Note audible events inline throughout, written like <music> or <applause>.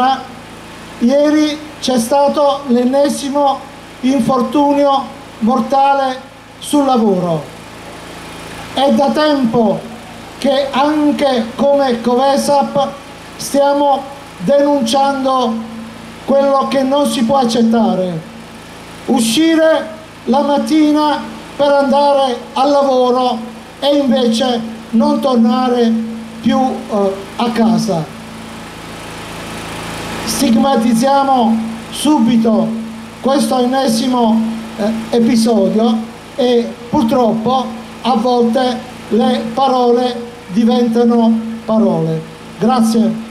sinistra ieri c'è stato l'ennesimo infortunio mortale sul lavoro. È da tempo che anche come Covesap stiamo denunciando quello che non si può accettare. Uscire la mattina per andare al lavoro e invece non tornare più eh, a casa. Stigmatizziamo subito questo ennesimo eh, episodio e purtroppo a volte le parole diventano parole. Grazie.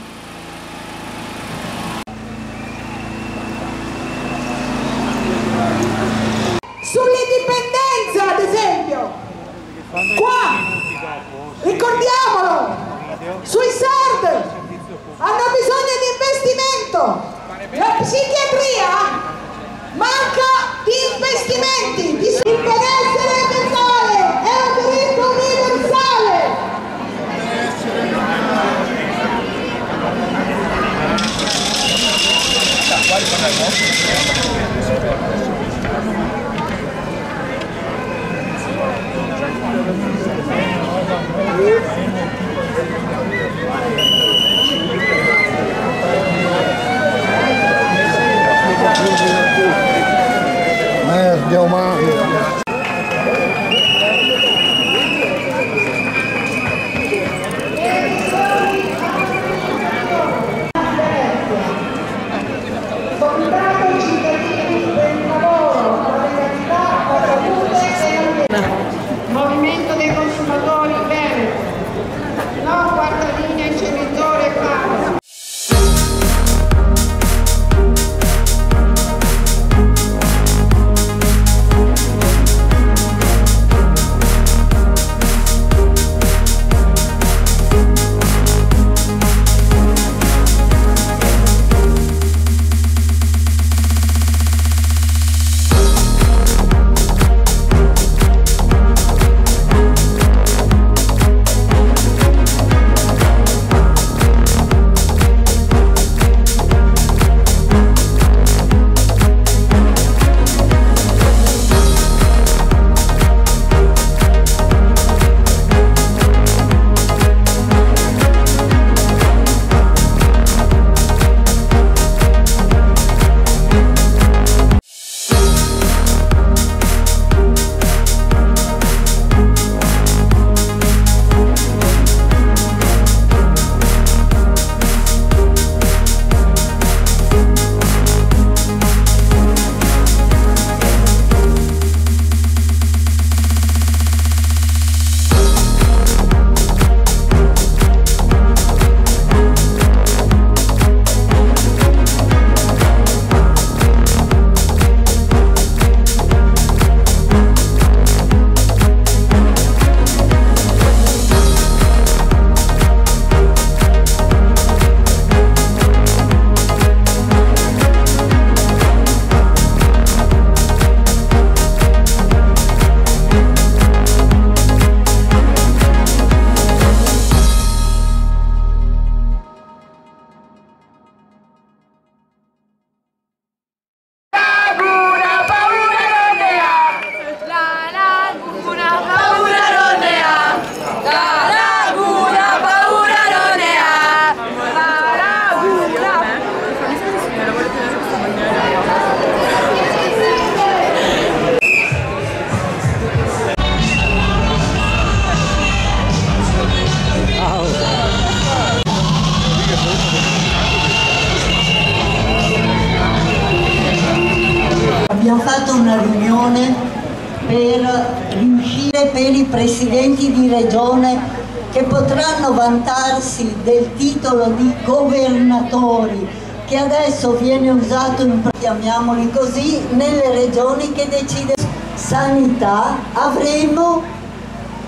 del titolo di governatori che adesso viene usato, in, chiamiamoli così, nelle regioni che decide. Sanità avremo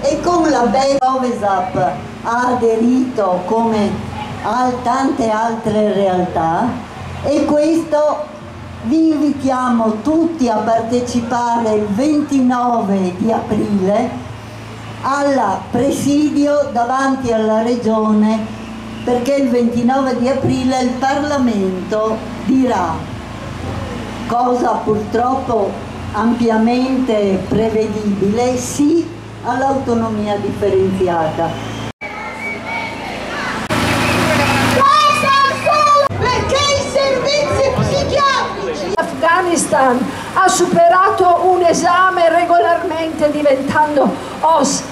e con la BEI Ovesap ha aderito come tante altre realtà e questo vi invitiamo tutti a partecipare il 29 di aprile al presidio davanti alla regione perché il 29 di aprile il Parlamento dirà, cosa purtroppo ampiamente prevedibile, sì all'autonomia differenziata. perché i servizi psichiatrici Afghanistan ha superato un esame regolarmente diventando OS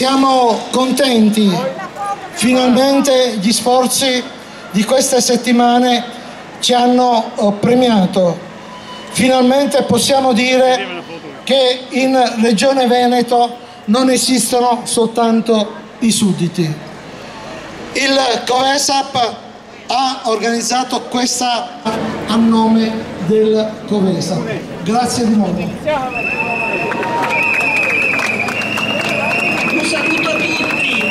siamo contenti, finalmente gli sforzi di queste settimane ci hanno eh, premiato, finalmente possiamo dire che in Regione Veneto non esistono soltanto i sudditi. Il Covesap ha organizzato questa a nome del Covesap. Grazie di nuovo. Un saluto a tutti,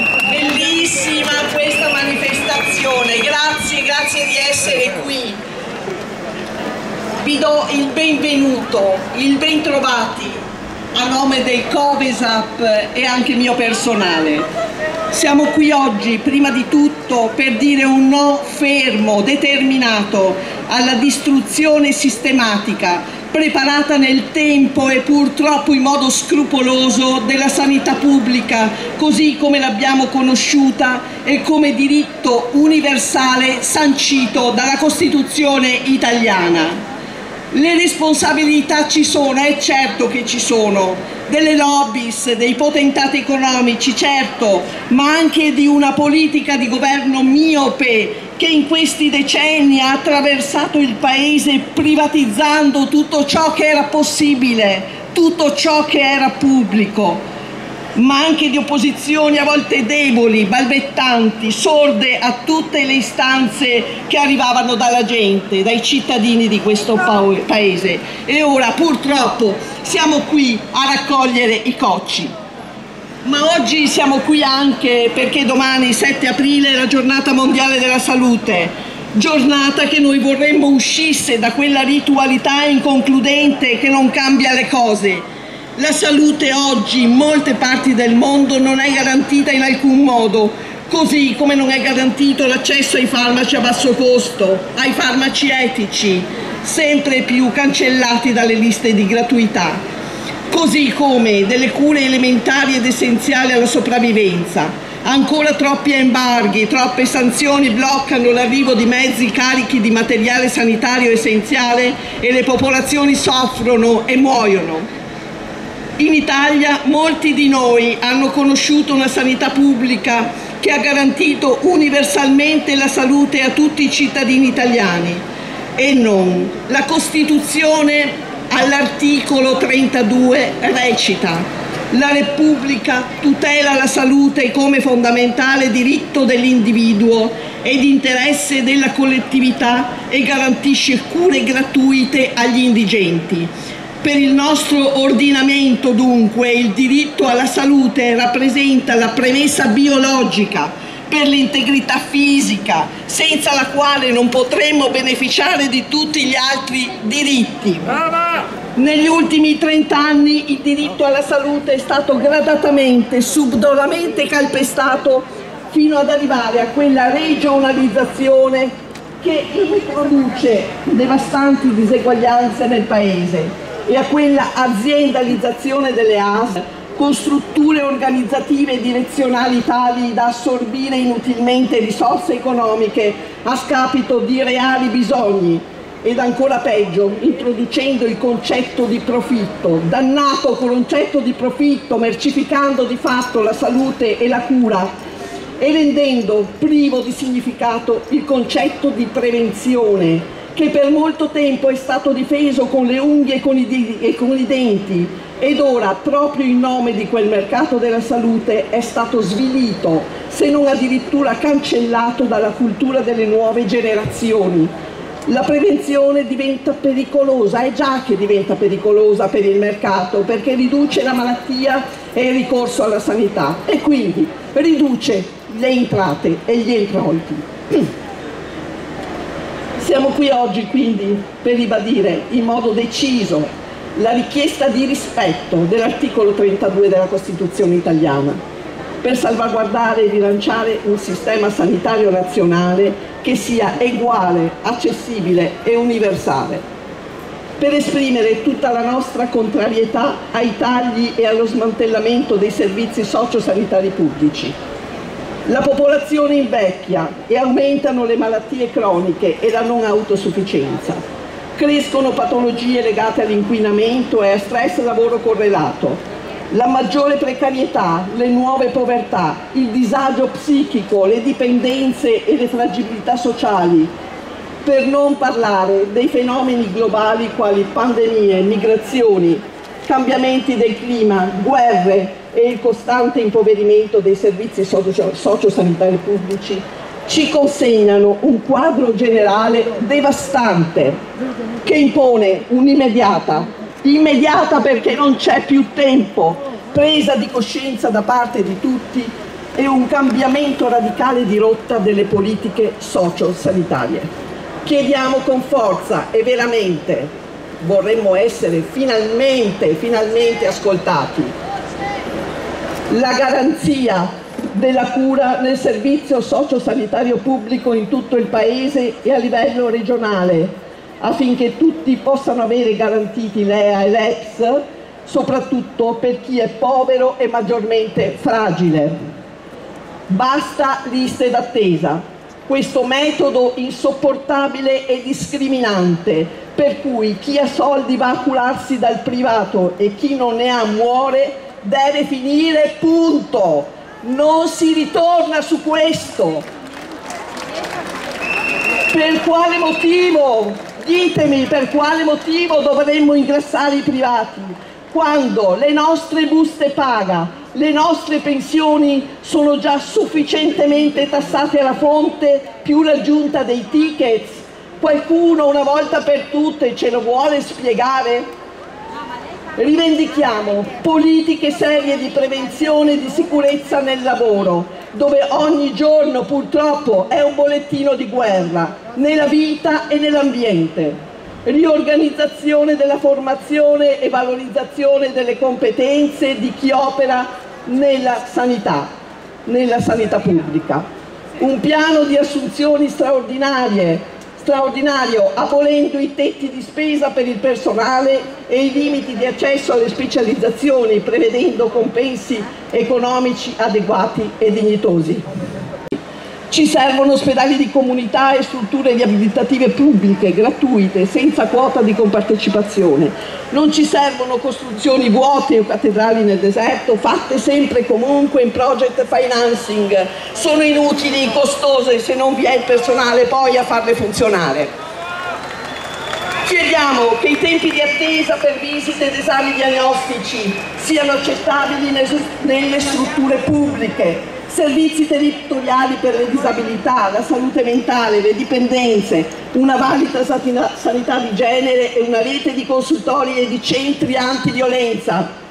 bellissima questa manifestazione, grazie, grazie di essere qui. Vi do il benvenuto, il bentrovati a nome del Covesap e anche mio personale. Siamo qui oggi prima di tutto per dire un no fermo, determinato alla distruzione sistematica preparata nel tempo e purtroppo in modo scrupoloso della sanità pubblica così come l'abbiamo conosciuta e come diritto universale sancito dalla Costituzione italiana. Le responsabilità ci sono, è certo che ci sono, delle lobbies, dei potentati economici, certo, ma anche di una politica di governo miope che in questi decenni ha attraversato il Paese privatizzando tutto ciò che era possibile, tutto ciò che era pubblico ma anche di opposizioni a volte deboli, balbettanti, sorde a tutte le istanze che arrivavano dalla gente, dai cittadini di questo paese. E ora purtroppo siamo qui a raccogliere i cocci. Ma oggi siamo qui anche perché domani 7 aprile è la giornata mondiale della salute, giornata che noi vorremmo uscisse da quella ritualità inconcludente che non cambia le cose. La salute oggi in molte parti del mondo non è garantita in alcun modo, così come non è garantito l'accesso ai farmaci a basso costo, ai farmaci etici, sempre più cancellati dalle liste di gratuità, così come delle cure elementari ed essenziali alla sopravvivenza. Ancora troppi embarghi, troppe sanzioni bloccano l'arrivo di mezzi carichi di materiale sanitario essenziale e le popolazioni soffrono e muoiono. In Italia molti di noi hanno conosciuto una sanità pubblica che ha garantito universalmente la salute a tutti i cittadini italiani e non. La Costituzione all'articolo 32 recita la Repubblica tutela la salute come fondamentale diritto dell'individuo ed interesse della collettività e garantisce cure gratuite agli indigenti. Per il nostro ordinamento dunque il diritto alla salute rappresenta la premessa biologica per l'integrità fisica, senza la quale non potremmo beneficiare di tutti gli altri diritti. Negli ultimi 30 anni il diritto alla salute è stato gradatamente, subdolamente calpestato fino ad arrivare a quella regionalizzazione che introduce devastanti diseguaglianze nel Paese e a quella aziendalizzazione delle AS con strutture organizzative e direzionali tali da assorbire inutilmente risorse economiche a scapito di reali bisogni ed ancora peggio, introducendo il concetto di profitto, dannato concetto di profitto, mercificando di fatto la salute e la cura e rendendo privo di significato il concetto di prevenzione che per molto tempo è stato difeso con le unghie e con, i, e con i denti ed ora, proprio in nome di quel mercato della salute, è stato svilito, se non addirittura cancellato dalla cultura delle nuove generazioni. La prevenzione diventa pericolosa, è già che diventa pericolosa per il mercato perché riduce la malattia e il ricorso alla sanità e quindi riduce le entrate e gli introiti. <clears throat> Siamo qui oggi quindi per ribadire in modo deciso la richiesta di rispetto dell'articolo 32 della Costituzione italiana per salvaguardare e rilanciare un sistema sanitario nazionale che sia uguale, accessibile e universale, per esprimere tutta la nostra contrarietà ai tagli e allo smantellamento dei servizi sociosanitari pubblici, la popolazione invecchia e aumentano le malattie croniche e la non autosufficienza. Crescono patologie legate all'inquinamento e a stress lavoro correlato. la maggiore precarietà, le nuove povertà, il disagio psichico, le dipendenze e le fragilità sociali, per non parlare dei fenomeni globali quali pandemie, migrazioni, cambiamenti del clima, guerre e il costante impoverimento dei servizi socio- sociosanitari pubblici, ci consegnano un quadro generale devastante che impone un'immediata, immediata perché non c'è più tempo, presa di coscienza da parte di tutti e un cambiamento radicale di rotta delle politiche sociosanitarie. Chiediamo con forza e veramente, vorremmo essere finalmente, finalmente ascoltati, la garanzia della cura nel servizio sociosanitario pubblico in tutto il Paese e a livello regionale, affinché tutti possano avere garantiti l'EA e l'EPS, soprattutto per chi è povero e maggiormente fragile. Basta liste d'attesa, questo metodo insopportabile e discriminante, per cui chi ha soldi va a curarsi dal privato e chi non ne ha muore, deve finire, punto. Non si ritorna su questo. Per quale motivo? Ditemi per quale motivo dovremmo ingrassare i privati quando le nostre buste paga, le nostre pensioni sono già sufficientemente tassate alla fonte più l'aggiunta dei tickets? Qualcuno una volta per tutte ce lo vuole spiegare? Rivendichiamo politiche serie di prevenzione e di sicurezza nel lavoro, dove ogni giorno purtroppo è un bollettino di guerra, nella vita e nell'ambiente. Riorganizzazione della formazione e valorizzazione delle competenze di chi opera nella sanità, nella sanità pubblica. Un piano di assunzioni straordinarie straordinario abolendo i tetti di spesa per il personale e i limiti di accesso alle specializzazioni, prevedendo compensi economici adeguati e dignitosi. Ci servono ospedali di comunità e strutture riabilitative pubbliche, gratuite, senza quota di compartecipazione. Non ci servono costruzioni vuote o cattedrali nel deserto, fatte sempre e comunque in project financing. Sono inutili, costose se non vi è il personale poi a farle funzionare. Chiediamo che i tempi di attesa per visite ed esami diagnostici siano accettabili nelle strutture pubbliche, servizi territoriali per le disabilità, la salute mentale, le dipendenze, una valida sanità di genere e una rete di consultori e di centri antiviolenza,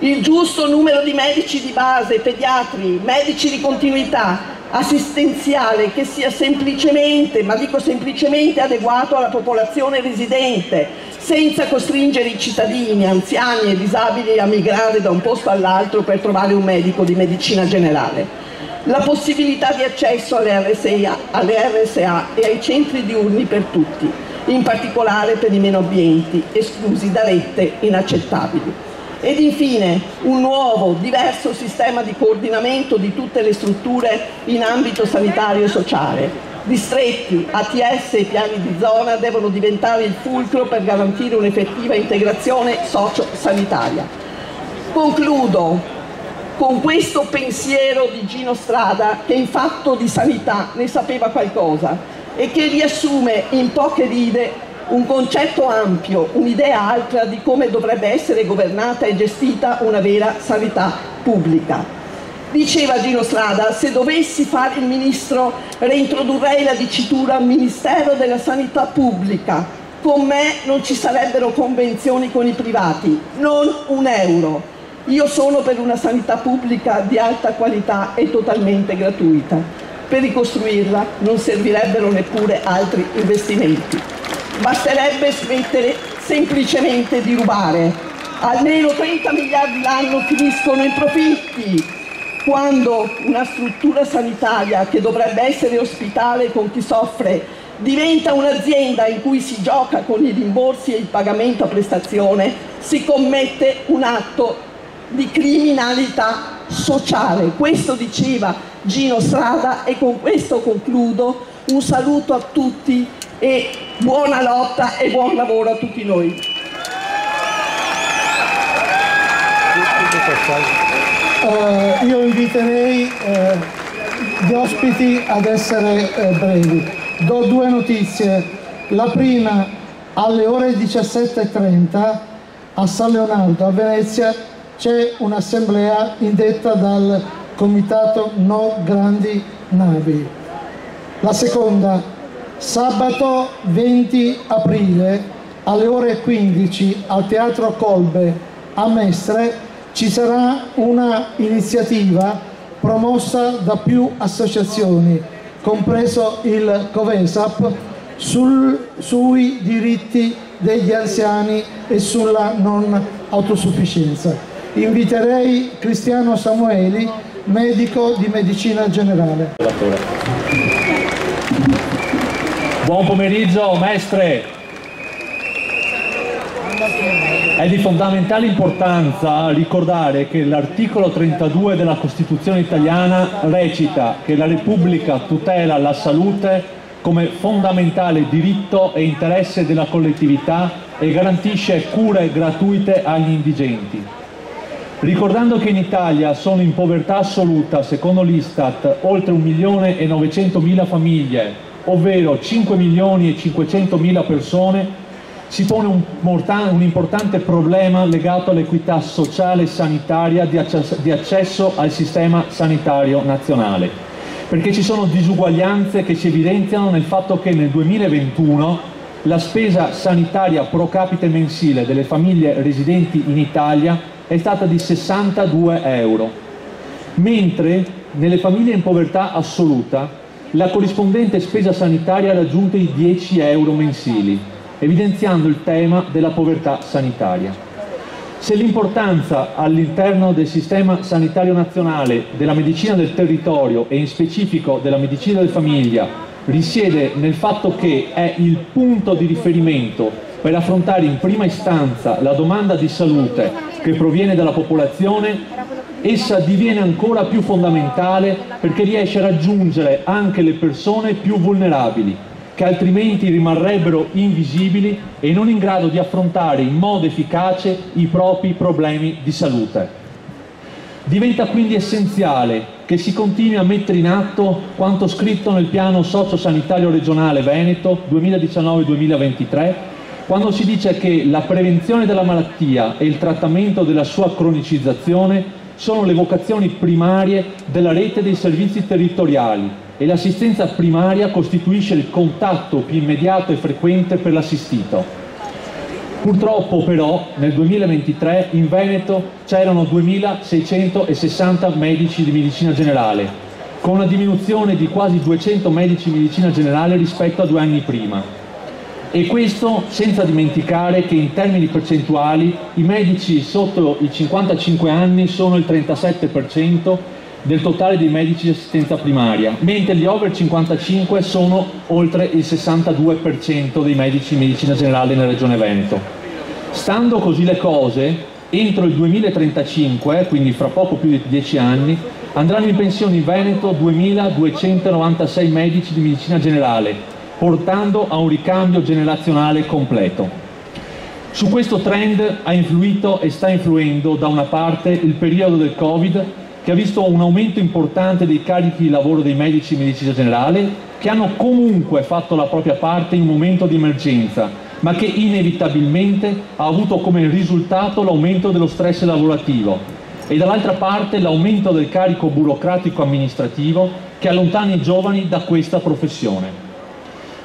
il giusto numero di medici di base, pediatri, medici di continuità, assistenziale che sia semplicemente, ma dico semplicemente adeguato alla popolazione residente, senza costringere i cittadini, anziani e disabili a migrare da un posto all'altro per trovare un medico di medicina generale. La possibilità di accesso alle RSA, alle RSA e ai centri diurni per tutti, in particolare per i meno abbienti, esclusi da rette inaccettabili. Ed infine un nuovo, diverso sistema di coordinamento di tutte le strutture in ambito sanitario e sociale. Distretti, ATS e piani di zona devono diventare il fulcro per garantire un'effettiva integrazione socio-sanitaria. Concludo con questo pensiero di Gino Strada che in fatto di sanità ne sapeva qualcosa e che riassume in poche ride un concetto ampio, un'idea altra di come dovrebbe essere governata e gestita una vera sanità pubblica. Diceva Gino Strada, se dovessi fare il ministro reintrodurrei la dicitura Ministero della Sanità Pubblica. Con me non ci sarebbero convenzioni con i privati, non un euro. Io sono per una sanità pubblica di alta qualità e totalmente gratuita. Per ricostruirla non servirebbero neppure altri investimenti. Basterebbe smettere semplicemente di rubare. Almeno 30 miliardi l'anno finiscono in profitti quando una struttura sanitaria che dovrebbe essere ospitale con chi soffre diventa un'azienda in cui si gioca con i rimborsi e il pagamento a prestazione, si commette un atto di criminalità sociale. Questo diceva Gino Strada e con questo concludo. Un saluto a tutti e buona lotta e buon lavoro a tutti noi. Eh, io inviterei eh, gli ospiti ad essere eh, brevi. Do due notizie. La prima, alle ore 17.30 a San Leonardo, a Venezia, c'è un'assemblea indetta dal Comitato No Grandi Navi. La seconda, sabato 20 aprile alle ore 15 al Teatro Colbe a Mestre ci sarà una iniziativa promossa da più associazioni, compreso il Covesap, sul- sui diritti degli anziani e sulla non autosufficienza. Inviterei Cristiano Samueli, medico di medicina generale. Buon pomeriggio, mestre. È di fondamentale importanza ricordare che l'articolo 32 della Costituzione italiana recita che la Repubblica tutela la salute come fondamentale diritto e interesse della collettività e garantisce cure gratuite agli indigenti. Ricordando che in Italia sono in povertà assoluta, secondo l'Istat, oltre 1 milione e 900 mila famiglie, ovvero 5 milioni e 500 mila persone, si pone un, un importante problema legato all'equità sociale e sanitaria di accesso, di accesso al sistema sanitario nazionale, perché ci sono disuguaglianze che si evidenziano nel fatto che nel 2021 la spesa sanitaria pro capite mensile delle famiglie residenti in Italia è stata di 62 euro, mentre nelle famiglie in povertà assoluta la corrispondente spesa sanitaria ha raggiunto i 10 euro mensili, evidenziando il tema della povertà sanitaria. Se l'importanza all'interno del sistema sanitario nazionale della medicina del territorio e in specifico della medicina della famiglia risiede nel fatto che è il punto di riferimento per affrontare in prima istanza la domanda di salute che proviene dalla popolazione, essa diviene ancora più fondamentale perché riesce a raggiungere anche le persone più vulnerabili, che altrimenti rimarrebbero invisibili e non in grado di affrontare in modo efficace i propri problemi di salute. Diventa quindi essenziale che si continui a mettere in atto quanto scritto nel piano sociosanitario regionale Veneto 2019-2023, quando si dice che la prevenzione della malattia e il trattamento della sua cronicizzazione sono le vocazioni primarie della rete dei servizi territoriali e l'assistenza primaria costituisce il contatto più immediato e frequente per l'assistito. Purtroppo però nel 2023 in Veneto c'erano 2.660 medici di medicina generale, con una diminuzione di quasi 200 medici di medicina generale rispetto a due anni prima. E questo senza dimenticare che in termini percentuali i medici sotto i 55 anni sono il 37% del totale dei medici di assistenza primaria, mentre gli over 55 sono oltre il 62% dei medici di medicina generale nella regione Veneto. Stando così le cose, entro il 2035, quindi fra poco più di 10 anni, andranno in pensione in Veneto 2296 medici di medicina generale, portando a un ricambio generazionale completo. Su questo trend ha influito e sta influendo da una parte il periodo del Covid che ha visto un aumento importante dei carichi di lavoro dei medici di medicina generale che hanno comunque fatto la propria parte in un momento di emergenza, ma che inevitabilmente ha avuto come risultato l'aumento dello stress lavorativo e dall'altra parte l'aumento del carico burocratico amministrativo che allontana i giovani da questa professione.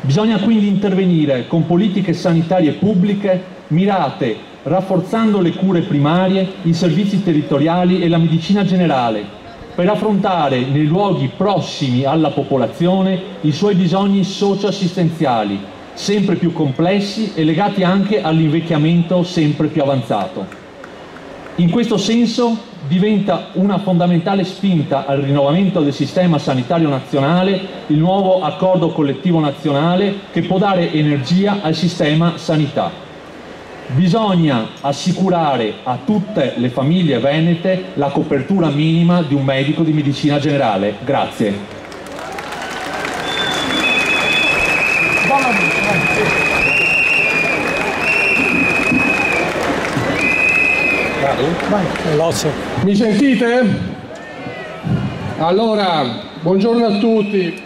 Bisogna quindi intervenire con politiche sanitarie pubbliche mirate, rafforzando le cure primarie, i servizi territoriali e la medicina generale, per affrontare nei luoghi prossimi alla popolazione i suoi bisogni socio-assistenziali, sempre più complessi e legati anche all'invecchiamento sempre più avanzato. In questo senso diventa una fondamentale spinta al rinnovamento del sistema sanitario nazionale il nuovo accordo collettivo nazionale che può dare energia al sistema sanità. Bisogna assicurare a tutte le famiglie venete la copertura minima di un medico di medicina generale. Grazie. Mi sentite? Allora, buongiorno a tutti.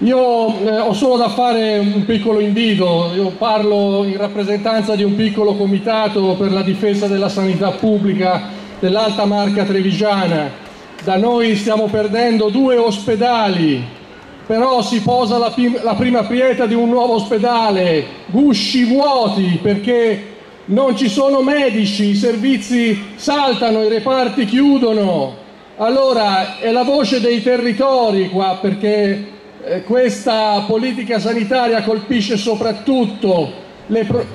Io eh, ho solo da fare un piccolo invito, io parlo in rappresentanza di un piccolo comitato per la difesa della sanità pubblica dell'Alta Marca Trevigiana. Da noi stiamo perdendo due ospedali, però si posa la, la prima pietra di un nuovo ospedale, gusci vuoti perché non ci sono medici, i servizi saltano, i reparti chiudono. Allora è la voce dei territori qua perché eh, questa politica sanitaria colpisce soprattutto pro-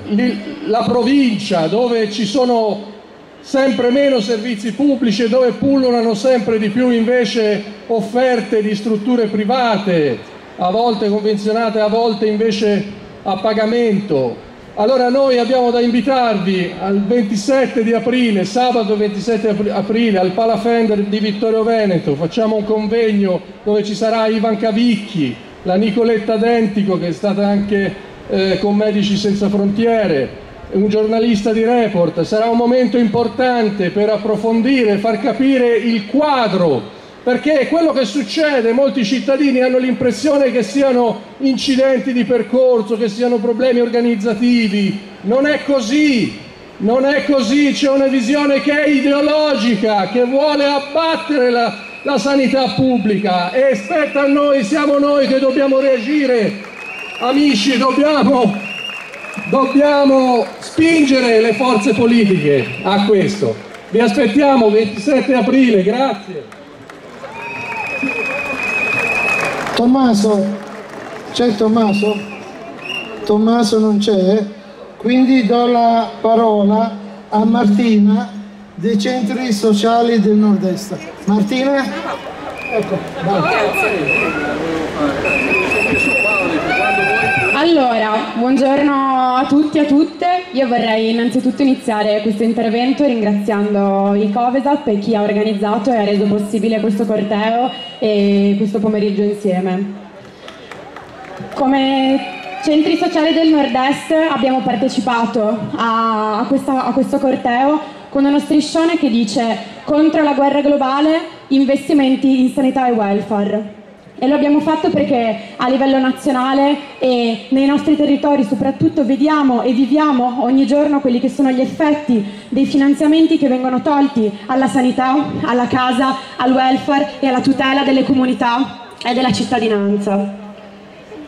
la provincia dove ci sono sempre meno servizi pubblici e dove pullulano sempre di più invece offerte di strutture private, a volte convenzionate, a volte invece a pagamento. Allora noi abbiamo da invitarvi al 27 di aprile, sabato 27 apri- aprile, al Palafender di Vittorio Veneto, facciamo un convegno dove ci sarà Ivan Cavicchi, la Nicoletta Dentico che è stata anche eh, con Medici Senza Frontiere, un giornalista di report, sarà un momento importante per approfondire, far capire il quadro, perché quello che succede, molti cittadini hanno l'impressione che siano incidenti di percorso, che siano problemi organizzativi, non è così, non è così, c'è una visione che è ideologica, che vuole abbattere la, la sanità pubblica. E spetta a noi, siamo noi che dobbiamo reagire, amici, dobbiamo dobbiamo spingere le forze politiche a questo. Vi aspettiamo 27 aprile, grazie. Tommaso, c'è Tommaso? Tommaso non c'è, quindi do la parola a Martina dei centri sociali del nord-est. Martina? Ecco, vai. Allora, buongiorno a tutti e a tutte. Io vorrei innanzitutto iniziare questo intervento ringraziando il Covesap e chi ha organizzato e ha reso possibile questo corteo e questo pomeriggio insieme. Come centri sociali del nord-est abbiamo partecipato a, a questa- a questo corteo con uno striscione che dice contro la guerra globale, investimenti in sanità e welfare. E lo abbiamo fatto perché a livello nazionale e nei nostri territori soprattutto vediamo e viviamo ogni giorno quelli che sono gli effetti dei finanziamenti che vengono tolti alla sanità, alla casa, al welfare e alla tutela delle comunità e della cittadinanza.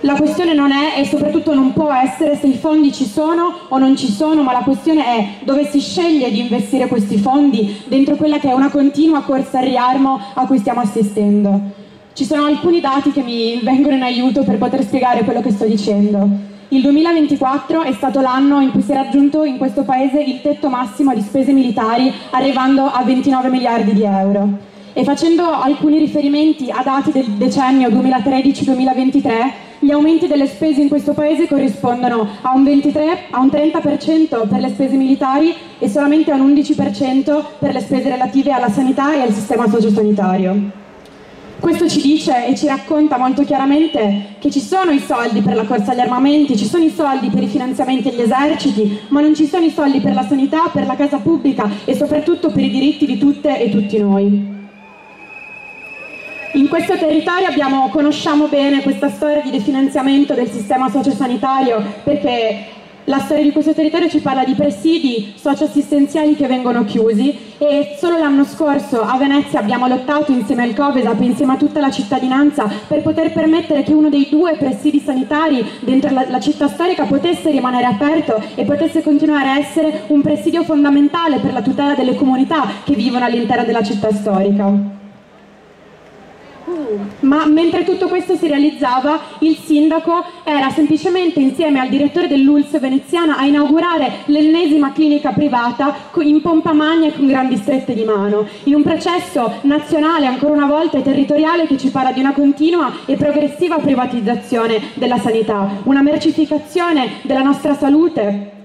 La questione non è e soprattutto non può essere se i fondi ci sono o non ci sono, ma la questione è dove si sceglie di investire questi fondi dentro quella che è una continua corsa al riarmo a cui stiamo assistendo. Ci sono alcuni dati che mi vengono in aiuto per poter spiegare quello che sto dicendo. Il 2024 è stato l'anno in cui si è raggiunto in questo paese il tetto massimo di spese militari, arrivando a 29 miliardi di euro. E facendo alcuni riferimenti a dati del decennio 2013-2023, gli aumenti delle spese in questo paese corrispondono a un, 23, a un 30% per le spese militari e solamente a un 11% per le spese relative alla sanità e al sistema sociosanitario. Questo ci dice e ci racconta molto chiaramente che ci sono i soldi per la corsa agli armamenti, ci sono i soldi per i finanziamenti agli eserciti, ma non ci sono i soldi per la sanità, per la casa pubblica e soprattutto per i diritti di tutte e tutti noi. In questo territorio abbiamo, conosciamo bene questa storia di definanziamento del sistema sociosanitario perché la storia di questo territorio ci parla di presidi socioassistenziali che vengono chiusi e solo l'anno scorso a Venezia abbiamo lottato insieme al Covesap, insieme a tutta la cittadinanza per poter permettere che uno dei due presidi sanitari dentro la, la città storica potesse rimanere aperto e potesse continuare a essere un presidio fondamentale per la tutela delle comunità che vivono all'interno della città storica. Ma mentre tutto questo si realizzava, il sindaco era semplicemente insieme al direttore dell'ULS veneziana a inaugurare l'ennesima clinica privata in pompa magna e con grandi strette di mano, in un processo nazionale, ancora una volta, e territoriale che ci parla di una continua e progressiva privatizzazione della sanità, una mercificazione della nostra salute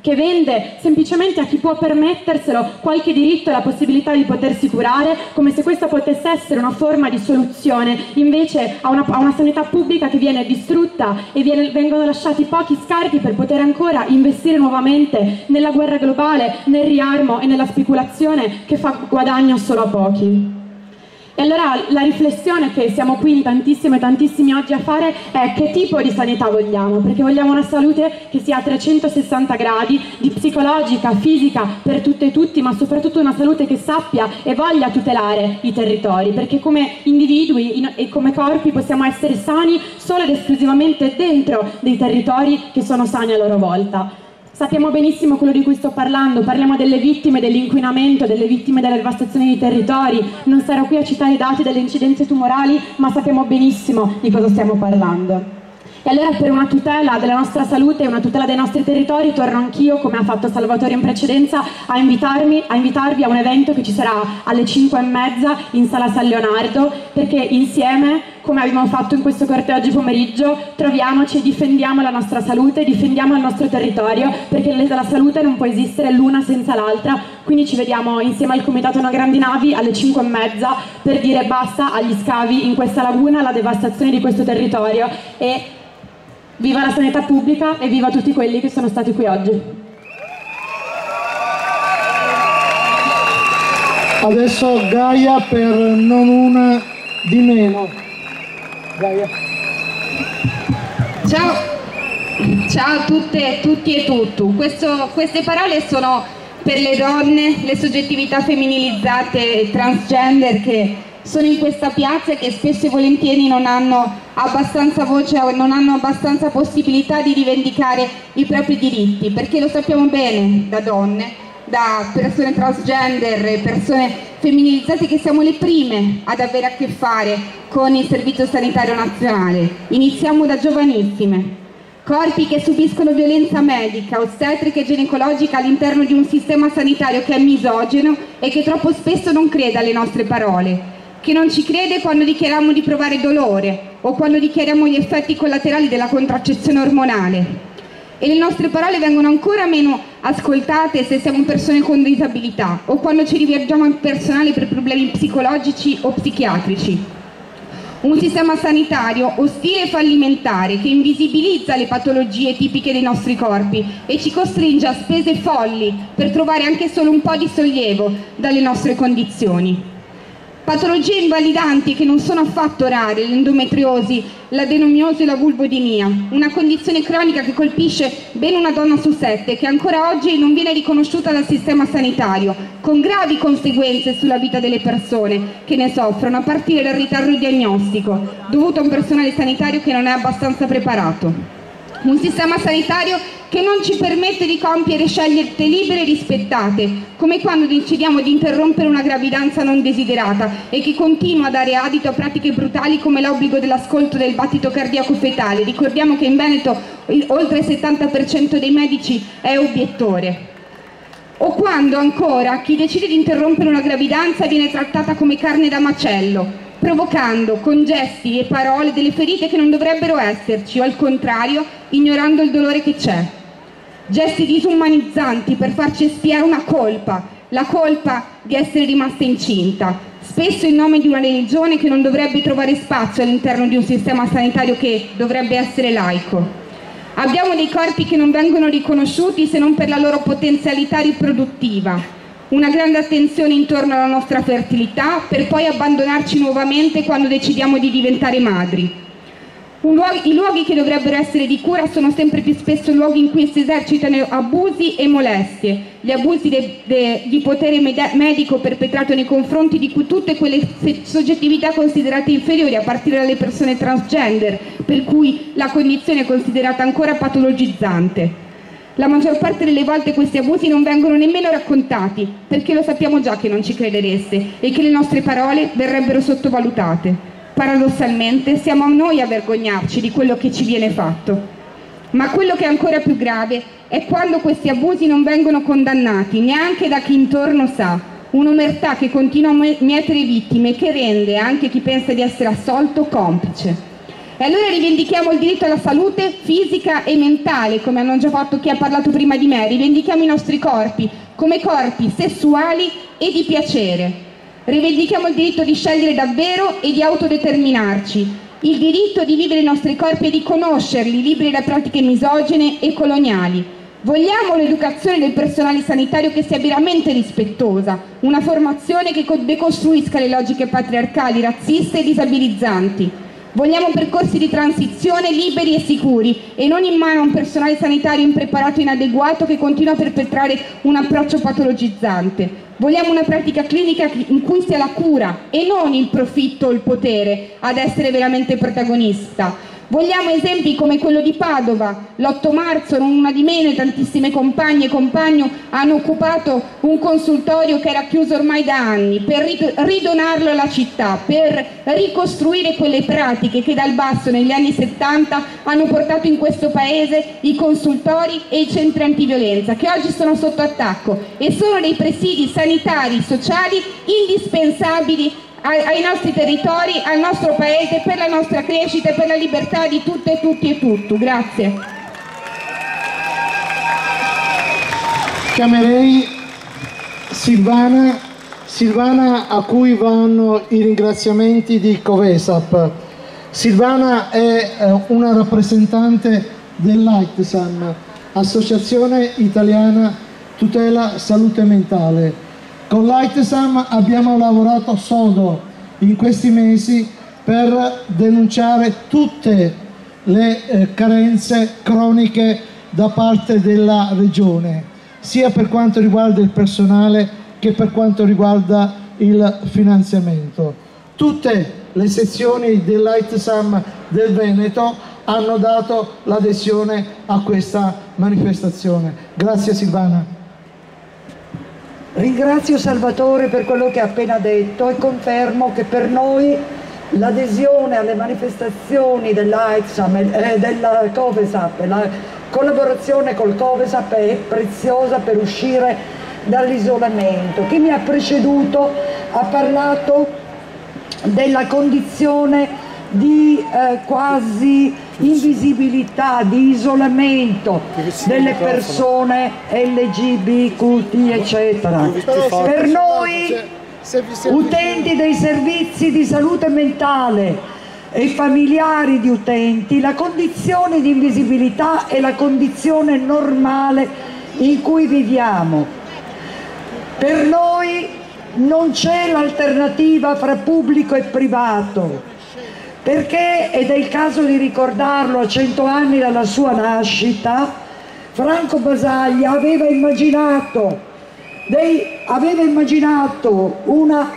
che, vende semplicemente a chi può permetterselo qualche diritto e la possibilità di potersi curare, come se questa potesse essere una forma di soluzione, invece a una, a una sanità pubblica che viene distrutta e viene, vengono lasciati pochi scarti per poter ancora investire nuovamente nella guerra globale, nel riarmo e nella speculazione che fa guadagno solo a pochi. E allora la riflessione che siamo qui tantissime e tantissimi oggi a fare è che tipo di sanità vogliamo, perché vogliamo una salute che sia a 360 gradi, di psicologica, fisica, per tutte e tutti, ma soprattutto una salute che sappia e voglia tutelare i territori, perché come individui e come corpi possiamo essere sani solo ed esclusivamente dentro dei territori che sono sani a loro volta. Sappiamo benissimo quello di cui sto parlando, parliamo delle vittime dell'inquinamento, delle vittime della devastazione dei territori, non sarò qui a citare i dati delle incidenze tumorali, ma sappiamo benissimo di cosa stiamo parlando. E allora per una tutela della nostra salute e una tutela dei nostri territori torno anch'io, come ha fatto Salvatore in precedenza, a, invitarmi, a invitarvi a un evento che ci sarà alle 5 e mezza in Sala San Leonardo, perché insieme, come abbiamo fatto in questo corteo oggi pomeriggio, troviamoci e difendiamo la nostra salute, difendiamo il nostro territorio, perché la salute non può esistere l'una senza l'altra, quindi ci vediamo insieme al Comitato No Grandi Navi alle 5 e mezza per dire basta agli scavi in questa laguna, alla devastazione di questo territorio e Viva la sanità pubblica e viva tutti quelli che sono stati qui oggi. Adesso Gaia per non una di meno. Gaia. Ciao, ciao a tutte, tutti e tutto. Questo, queste parole sono per le donne, le soggettività femminilizzate e transgender che sono in questa piazza e che spesso e volentieri non hanno abbastanza voce o non hanno abbastanza possibilità di rivendicare i propri diritti, perché lo sappiamo bene da donne, da persone transgender e persone femminilizzate che siamo le prime ad avere a che fare con il Servizio Sanitario Nazionale. Iniziamo da giovanissime. Corpi che subiscono violenza medica, ostetrica e ginecologica all'interno di un sistema sanitario che è misogeno e che troppo spesso non crede alle nostre parole che non ci crede quando dichiariamo di provare dolore o quando dichiariamo gli effetti collaterali della contraccezione ormonale. E le nostre parole vengono ancora meno ascoltate se siamo persone con disabilità o quando ci rivolgiamo al personale per problemi psicologici o psichiatrici. Un sistema sanitario ostile e fallimentare che invisibilizza le patologie tipiche dei nostri corpi e ci costringe a spese folli per trovare anche solo un po' di sollievo dalle nostre condizioni. Patologie invalidanti che non sono affatto rare, l'endometriosi, l'adenomiosi e la vulvodinia, una condizione cronica che colpisce ben una donna su sette che ancora oggi non viene riconosciuta dal sistema sanitario, con gravi conseguenze sulla vita delle persone che ne soffrono, a partire dal ritardo diagnostico, dovuto a un personale sanitario che non è abbastanza preparato. Un sistema sanitario che non ci permette di compiere scelte libere e rispettate, come quando decidiamo di interrompere una gravidanza non desiderata e che continua a dare adito a pratiche brutali come l'obbligo dell'ascolto del battito cardiaco fetale. Ricordiamo che in Veneto oltre il 70% dei medici è obiettore. O quando ancora chi decide di interrompere una gravidanza viene trattata come carne da macello, provocando con gesti e parole delle ferite che non dovrebbero esserci o al contrario ignorando il dolore che c'è. Gesti disumanizzanti per farci espiare una colpa, la colpa di essere rimasta incinta, spesso in nome di una religione che non dovrebbe trovare spazio all'interno di un sistema sanitario che dovrebbe essere laico. Abbiamo dei corpi che non vengono riconosciuti se non per la loro potenzialità riproduttiva, una grande attenzione intorno alla nostra fertilità per poi abbandonarci nuovamente quando decidiamo di diventare madri. I luoghi che dovrebbero essere di cura sono sempre più spesso luoghi in cui si esercitano abusi e molestie, gli abusi di potere medico perpetrato nei confronti di tutte quelle soggettività considerate inferiori, a partire dalle persone transgender, per cui la condizione è considerata ancora patologizzante. La maggior parte delle volte questi abusi non vengono nemmeno raccontati, perché lo sappiamo già che non ci credereste e che le nostre parole verrebbero sottovalutate. Paradossalmente siamo noi a vergognarci di quello che ci viene fatto. Ma quello che è ancora più grave è quando questi abusi non vengono condannati neanche da chi intorno sa, un'omertà che continua a mietere vittime e che rende anche chi pensa di essere assolto complice. E allora rivendichiamo il diritto alla salute fisica e mentale, come hanno già fatto chi ha parlato prima di me, rivendichiamo i nostri corpi come corpi sessuali e di piacere. Rivendichiamo il diritto di scegliere davvero e di autodeterminarci, il diritto di vivere i nostri corpi e di conoscerli, liberi da pratiche misogene e coloniali. Vogliamo un'educazione del personale sanitario che sia veramente rispettosa, una formazione che decostruisca le logiche patriarcali, razziste e disabilizzanti. Vogliamo percorsi di transizione liberi e sicuri e non in mano a un personale sanitario impreparato e inadeguato che continua a perpetrare un approccio patologizzante. Vogliamo una pratica clinica in cui sia la cura e non il profitto o il potere ad essere veramente protagonista. Vogliamo esempi come quello di Padova. L'8 marzo, non una di meno, tantissime compagne e compagni hanno occupato un consultorio che era chiuso ormai da anni per ridonarlo alla città, per ricostruire quelle pratiche che dal basso negli anni 70 hanno portato in questo paese i consultori e i centri antiviolenza che oggi sono sotto attacco e sono dei presidi sanitari, sociali indispensabili ai nostri territori, al nostro paese, per la nostra crescita e per la libertà di tutte, tutti e tutto. Grazie. Chiamerei Silvana, Silvana a cui vanno i ringraziamenti di Covesap. Silvana è eh, una rappresentante dell'AITSAM, Associazione Italiana Tutela Salute Mentale con l'ITESAM abbiamo lavorato sodo in questi mesi per denunciare tutte le eh, carenze croniche da parte della Regione, sia per quanto riguarda il personale che per quanto riguarda il finanziamento. Tutte le sezioni dell'ITSAM del Veneto hanno dato l'adesione a questa manifestazione. Grazie Silvana. Ringrazio Salvatore per quello che ha appena detto e confermo che per noi l'adesione alle manifestazioni dell'AIXAM e eh, della Covesap, la collaborazione col Covesap è preziosa per uscire dall'isolamento. Chi mi ha preceduto ha parlato della condizione di eh, quasi invisibilità, di isolamento delle persone LGBTQT eccetera. Per noi utenti dei servizi di salute mentale e familiari di utenti, la condizione di invisibilità è la condizione normale in cui viviamo. Per noi non c'è l'alternativa fra pubblico e privato, perché, ed è il caso di ricordarlo a cento anni dalla sua nascita, Franco Basaglia aveva immaginato, dei, aveva immaginato una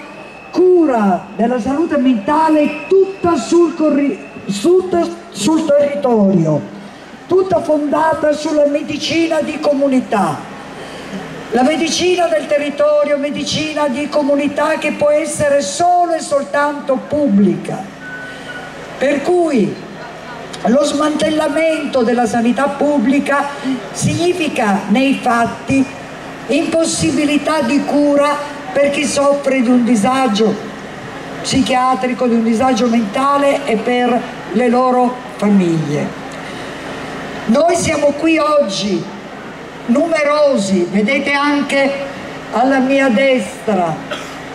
cura della salute mentale tutta sul, tutta sul territorio, tutta fondata sulla medicina di comunità. La medicina del territorio, medicina di comunità che può essere solo e soltanto pubblica per cui lo smantellamento della sanità pubblica significa nei fatti impossibilità di cura per chi soffre di un disagio psichiatrico, di un disagio mentale e per le loro famiglie. Noi siamo qui oggi, numerosi, vedete anche alla mia destra,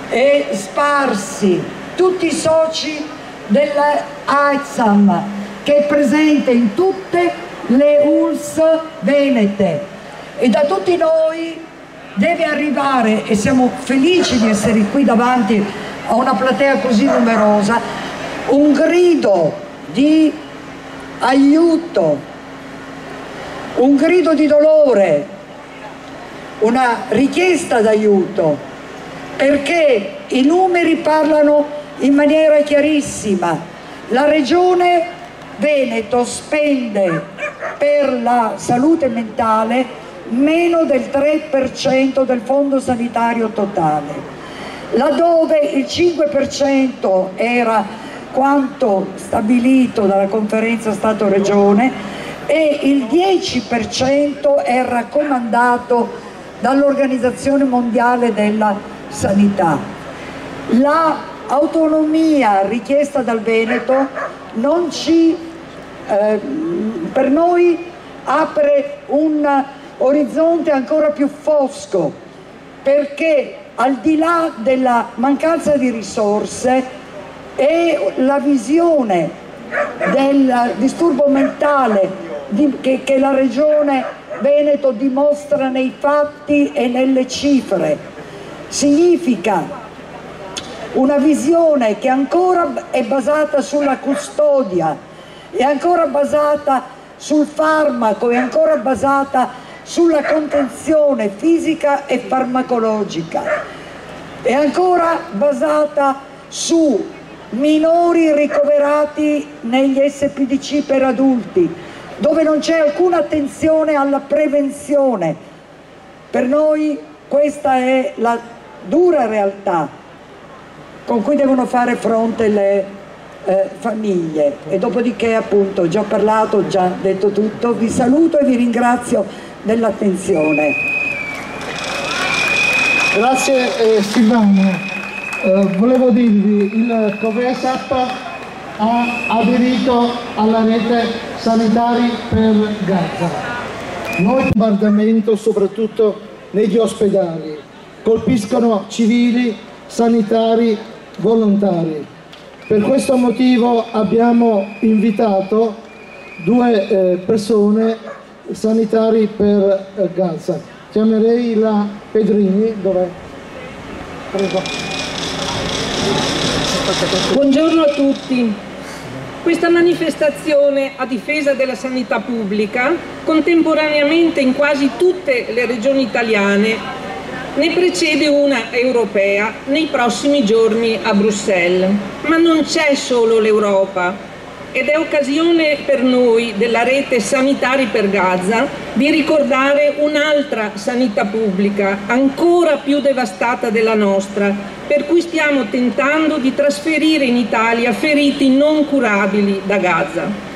e sparsi, tutti i soci dell'AXAM che è presente in tutte le ULS venete. E da tutti noi deve arrivare, e siamo felici di essere qui davanti a una platea così numerosa, un grido di aiuto, un grido di dolore, una richiesta d'aiuto, perché i numeri parlano in maniera chiarissima. La Regione Veneto spende per la salute mentale meno del 3% del fondo sanitario totale, laddove il 5% era quanto stabilito dalla conferenza Stato-Regione e il 10% è raccomandato dall'Organizzazione Mondiale della Sanità. La autonomia richiesta dal Veneto non ci, eh, per noi apre un orizzonte ancora più fosco perché al di là della mancanza di risorse e la visione del disturbo mentale di, che, che la Regione Veneto dimostra nei fatti e nelle cifre. Significa una visione che ancora è basata sulla custodia, è ancora basata sul farmaco, è ancora basata sulla contenzione fisica e farmacologica, è ancora basata su minori ricoverati negli SPDC per adulti, dove non c'è alcuna attenzione alla prevenzione. Per noi questa è la dura realtà con cui devono fare fronte le eh, famiglie e dopodiché appunto già parlato, già detto tutto, vi saluto e vi ringrazio dell'attenzione. Grazie eh, Silvana. Eh, volevo dirvi, il Covesap ha aderito alla rete sanitari per Gaza. Noi bombardamento soprattutto negli ospedali, colpiscono civili, sanitari, volontari. Per questo motivo abbiamo invitato due eh, persone sanitari per eh, Gaza. Chiamerei la Pedrini, dov'è? Prego. Buongiorno a tutti. Questa manifestazione a difesa della sanità pubblica, contemporaneamente in quasi tutte le regioni italiane, ne precede una europea nei prossimi giorni a Bruxelles. Ma non c'è solo l'Europa, ed è occasione per noi della rete Sanitari per Gaza di ricordare un'altra sanità pubblica ancora più devastata della nostra, per cui stiamo tentando di trasferire in Italia feriti non curabili da Gaza.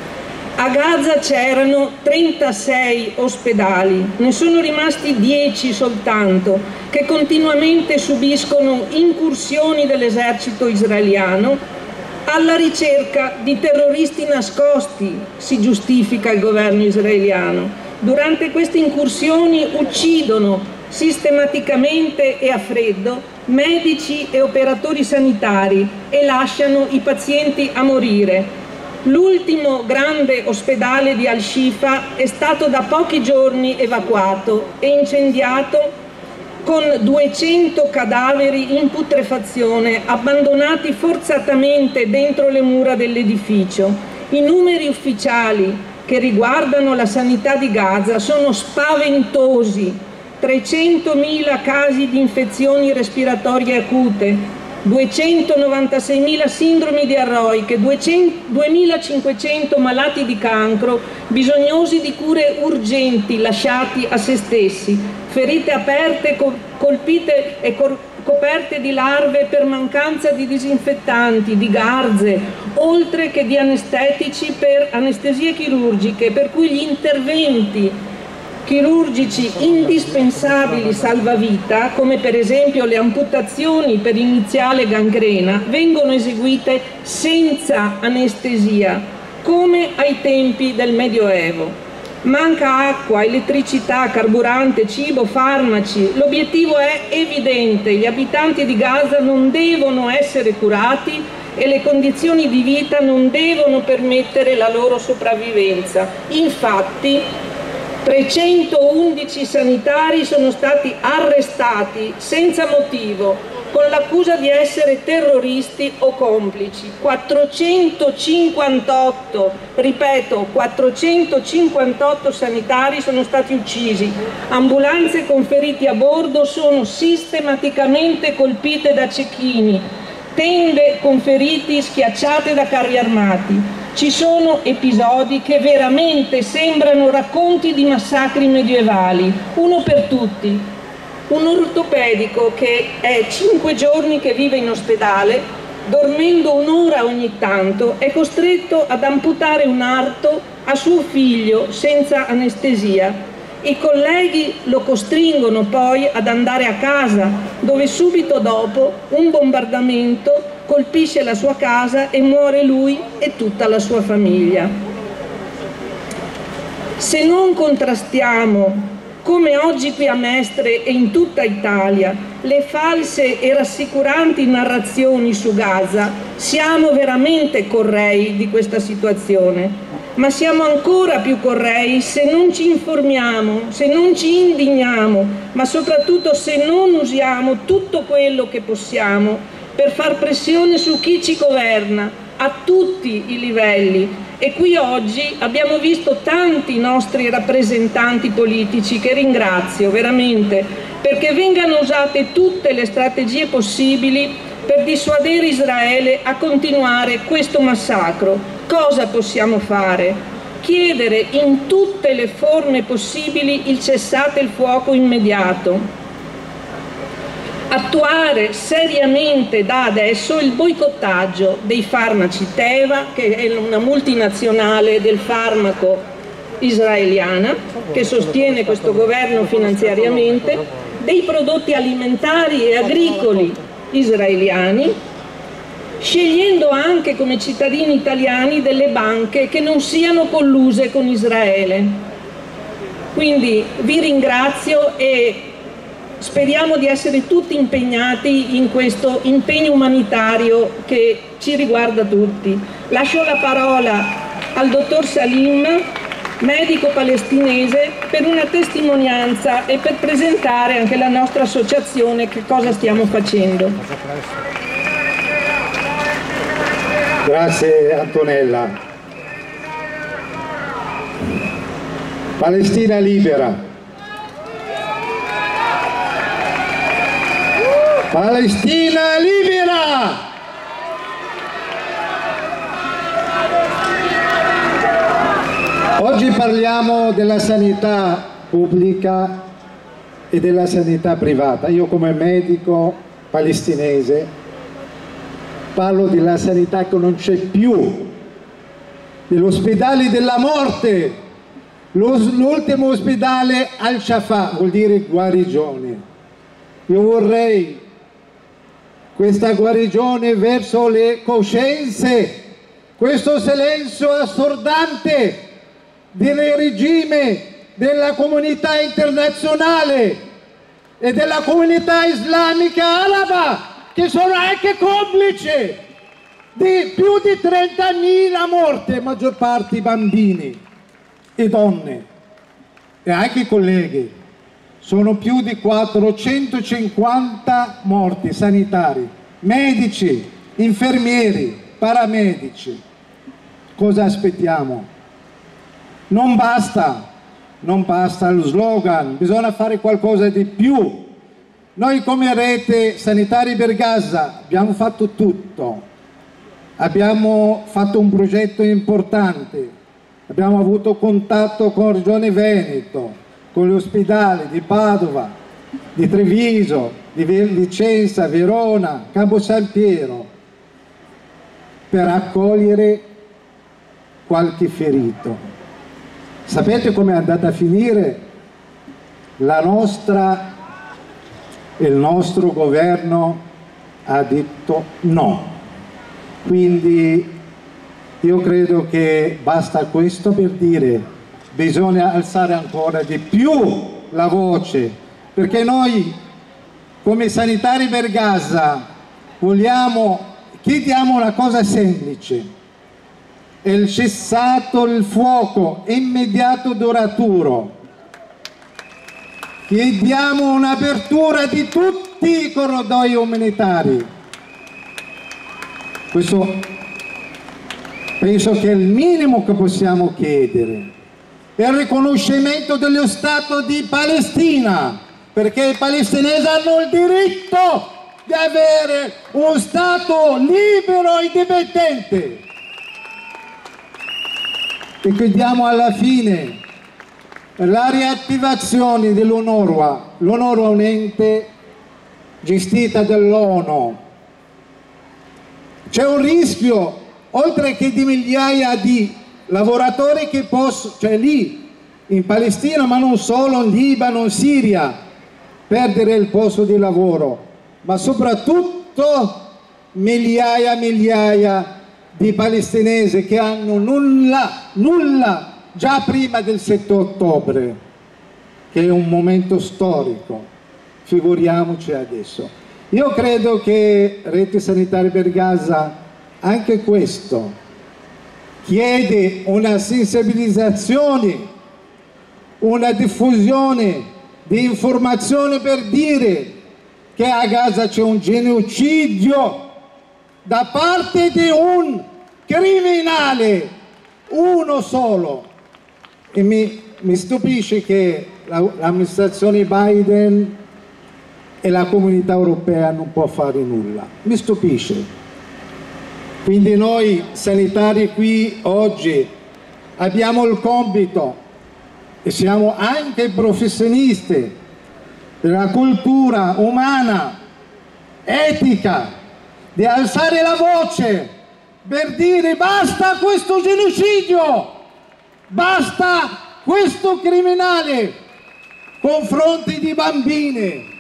A Gaza c'erano 36 ospedali, ne sono rimasti 10 soltanto, che continuamente subiscono incursioni dell'esercito israeliano alla ricerca di terroristi nascosti, si giustifica il governo israeliano. Durante queste incursioni uccidono sistematicamente e a freddo medici e operatori sanitari e lasciano i pazienti a morire. L'ultimo grande ospedale di Al-Shifa è stato da pochi giorni evacuato e incendiato con 200 cadaveri in putrefazione abbandonati forzatamente dentro le mura dell'edificio. I numeri ufficiali che riguardano la sanità di Gaza sono spaventosi. 300.000 casi di infezioni respiratorie acute, 296.000 sindromi diarroiche, 2.500 malati di cancro, bisognosi di cure urgenti lasciati a se stessi, ferite aperte, colpite e coperte di larve per mancanza di disinfettanti, di garze, oltre che di anestetici per anestesie chirurgiche, per cui gli interventi chirurgici indispensabili salvavita, come per esempio le amputazioni per iniziale gangrena, vengono eseguite senza anestesia, come ai tempi del Medioevo. Manca acqua, elettricità, carburante, cibo, farmaci. L'obiettivo è evidente, gli abitanti di Gaza non devono essere curati e le condizioni di vita non devono permettere la loro sopravvivenza. Infatti 311 sanitari sono stati arrestati senza motivo con l'accusa di essere terroristi o complici. 458, ripeto, 458 sanitari sono stati uccisi. Ambulanze con feriti a bordo sono sistematicamente colpite da cecchini. Tende con feriti schiacciate da carri armati. Ci sono episodi che veramente sembrano racconti di massacri medievali, uno per tutti, un ortopedico che è cinque giorni che vive in ospedale, dormendo un'ora ogni tanto, è costretto ad amputare un arto a suo figlio senza anestesia. I colleghi lo costringono poi ad andare a casa, dove subito dopo un bombardamento colpisce la sua casa e muore lui e tutta la sua famiglia. Se non contrastiamo, come oggi qui a Mestre e in tutta Italia, le false e rassicuranti narrazioni su Gaza, siamo veramente correi di questa situazione ma siamo ancora più correi se non ci informiamo, se non ci indigniamo, ma soprattutto se non usiamo tutto quello che possiamo per far pressione su chi ci governa a tutti i livelli. E qui oggi abbiamo visto tanti nostri rappresentanti politici che ringrazio veramente perché vengano usate tutte le strategie possibili per dissuadere Israele a continuare questo massacro. Cosa possiamo fare? Chiedere in tutte le forme possibili il cessate il fuoco immediato, attuare seriamente da adesso il boicottaggio dei farmaci Teva, che è una multinazionale del farmaco israeliana, che sostiene questo governo finanziariamente, dei prodotti alimentari e agricoli israeliani scegliendo anche come cittadini italiani delle banche che non siano colluse con Israele. Quindi vi ringrazio e speriamo di essere tutti impegnati in questo impegno umanitario che ci riguarda tutti. Lascio la parola al dottor Salim, medico palestinese, per una testimonianza e per presentare anche la nostra associazione che cosa stiamo facendo. Grazie Antonella. Palestina libera. Palestina libera! Oggi parliamo della sanità pubblica e della sanità privata. Io come medico palestinese parlo della sanità che non c'è più, dell'ospedale della morte, l'ultimo ospedale al Shafa vuol dire guarigione. Io vorrei questa guarigione verso le coscienze, questo silenzio assordante del regime della comunità internazionale e della comunità islamica araba che sono anche complici di più di 30.000 morte, maggior parte bambini e donne e anche colleghi. Sono più di 450 morti sanitari, medici, infermieri, paramedici. Cosa aspettiamo? Non basta, non basta lo slogan, bisogna fare qualcosa di più. Noi come rete sanitaria per Gaza abbiamo fatto tutto, abbiamo fatto un progetto importante, abbiamo avuto contatto con Regione Veneto, con gli ospedali di Padova, di Treviso, di Vicenza, Verona, Campo San Piero, per accogliere qualche ferito. Sapete come è andata a finire? La nostra il nostro governo ha detto no. Quindi io credo che basta questo per dire bisogna alzare ancora di più la voce perché noi come sanitari per Gaza vogliamo, chiediamo una cosa semplice il cessato il fuoco immediato duraturo Chiediamo un'apertura di tutti i corridoi umanitari. Questo penso che è il minimo che possiamo chiedere. Il riconoscimento dello Stato di Palestina, perché i palestinesi hanno il diritto di avere uno Stato libero e indipendente. E chiediamo alla fine la riattivazione dell'ONORWA, l'ONORWA è un ente gestita dall'ONU, c'è un rischio, oltre che di migliaia di lavoratori che possono, cioè lì in Palestina, ma non solo, in Libano, in Siria, perdere il posto di lavoro, ma soprattutto migliaia e migliaia di palestinesi che hanno nulla, nulla già prima del 7 ottobre, che è un momento storico, figuriamoci adesso. Io credo che Rete Sanitaria per Gaza anche questo chiede una sensibilizzazione, una diffusione di informazioni per dire che a Gaza c'è un genocidio da parte di un criminale, uno solo. E mi, mi stupisce che l'amministrazione Biden e la comunità europea non può fare nulla. Mi stupisce. Quindi noi sanitari qui oggi abbiamo il compito e siamo anche professionisti della cultura umana, etica, di alzare la voce per dire basta questo genocidio, basta questo criminale confronti di bambine.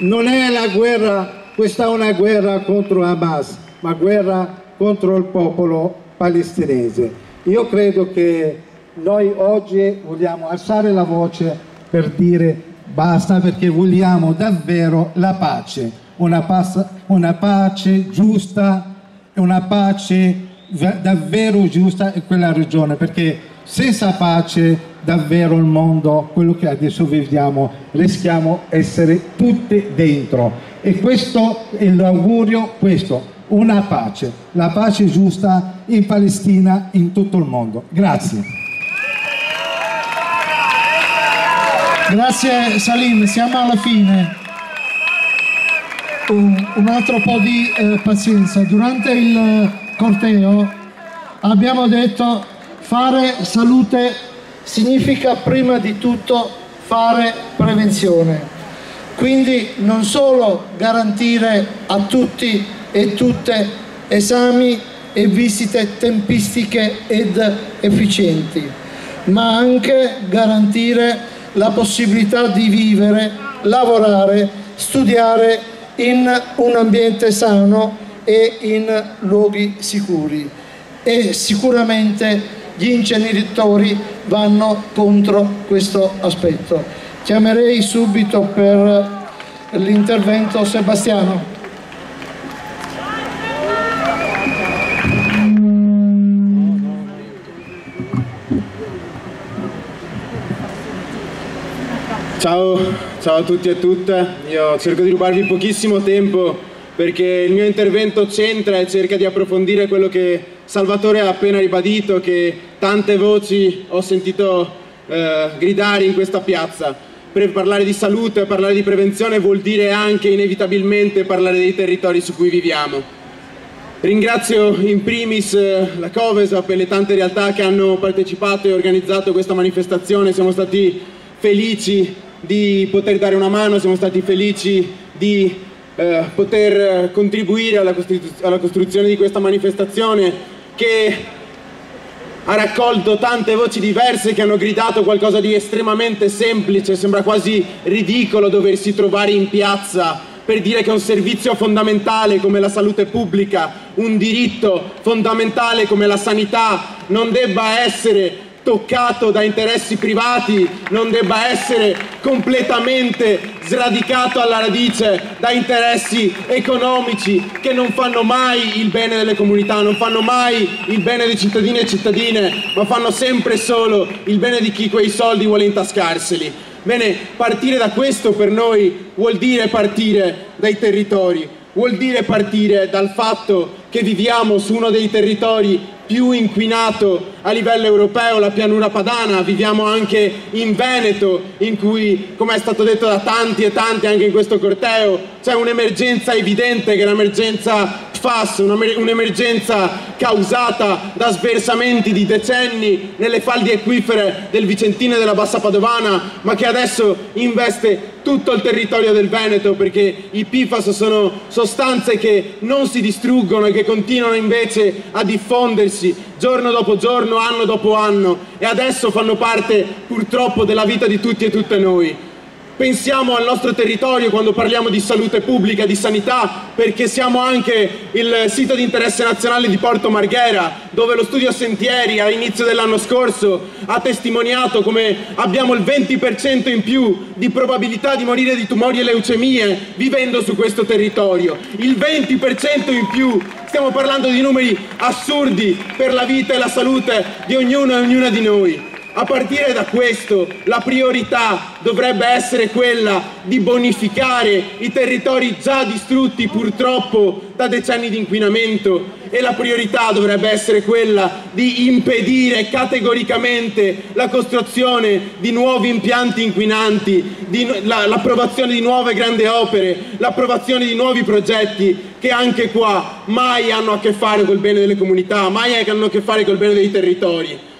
Non è la guerra, questa è una guerra contro Hamas, ma guerra contro il popolo palestinese. Io credo che noi oggi vogliamo alzare la voce per dire basta perché vogliamo davvero la pace, una, pace, una pace giusta, una pace davvero giusta in quella regione, perché senza pace davvero il mondo, quello che adesso viviamo, rischiamo essere tutti dentro. E questo è l'augurio, questo, una pace, la pace giusta in Palestina, in tutto il mondo. Grazie. Grazie Salim, siamo alla fine. Un, un altro po' di eh, pazienza. Durante il corteo abbiamo detto fare salute significa prima di tutto fare prevenzione. Quindi non solo garantire a tutti e tutte esami e visite tempistiche ed efficienti, ma anche garantire la possibilità di vivere, lavorare, studiare in un ambiente sano e in luoghi sicuri. E sicuramente gli inceneritori vanno contro questo aspetto. Chiamerei subito per l'intervento Sebastiano. Ciao, ciao a tutti e a tutte, io cerco di rubarvi pochissimo tempo perché il mio intervento centra e cerca di approfondire quello che Salvatore ha appena ribadito, che tante voci ho sentito eh, gridare in questa piazza. Per parlare di salute, parlare di prevenzione vuol dire anche inevitabilmente parlare dei territori su cui viviamo. Ringrazio in primis eh, la Covesap e le tante realtà che hanno partecipato e organizzato questa manifestazione, siamo stati felici di poter dare una mano, siamo stati felici di eh, poter contribuire alla, alla costruzione di questa manifestazione che ha raccolto tante voci diverse che hanno gridato qualcosa di estremamente semplice, sembra quasi ridicolo doversi trovare in piazza per dire che un servizio fondamentale come la salute pubblica, un diritto fondamentale come la sanità non debba essere toccato da interessi privati, non debba essere completamente sradicato alla radice da interessi economici che non fanno mai il bene delle comunità, non fanno mai il bene dei cittadini e cittadine, ma fanno sempre solo il bene di chi quei soldi vuole intascarseli. Bene, partire da questo per noi vuol dire partire dai territori, vuol dire partire dal fatto che viviamo su uno dei territori più inquinato a livello europeo, la pianura padana, viviamo anche in Veneto in cui, come è stato detto da tanti e tanti anche in questo corteo, c'è un'emergenza evidente che è l'emergenza PFAS, un'emergenza causata da sversamenti di decenni nelle falde acquifere del Vicentino e della Bassa Padovana, ma che adesso investe tutto il territorio del Veneto perché i PFAS sono sostanze che non si distruggono e che continuano invece a diffondersi giorno dopo giorno, anno dopo anno e adesso fanno parte purtroppo della vita di tutti e tutte noi. Pensiamo al nostro territorio quando parliamo di salute pubblica, di sanità, perché siamo anche il sito di interesse nazionale di Porto Marghera, dove lo studio Sentieri all'inizio dell'anno scorso ha testimoniato come abbiamo il 20% in più di probabilità di morire di tumori e leucemie vivendo su questo territorio. Il 20% in più, stiamo parlando di numeri assurdi per la vita e la salute di ognuno e ognuna di noi. A partire da questo la priorità dovrebbe essere quella di bonificare i territori già distrutti purtroppo da decenni di inquinamento e la priorità dovrebbe essere quella di impedire categoricamente la costruzione di nuovi impianti inquinanti, l'approvazione di nuove grandi opere, l'approvazione di nuovi progetti che anche qua mai hanno a che fare col bene delle comunità, mai hanno a che fare col bene dei territori.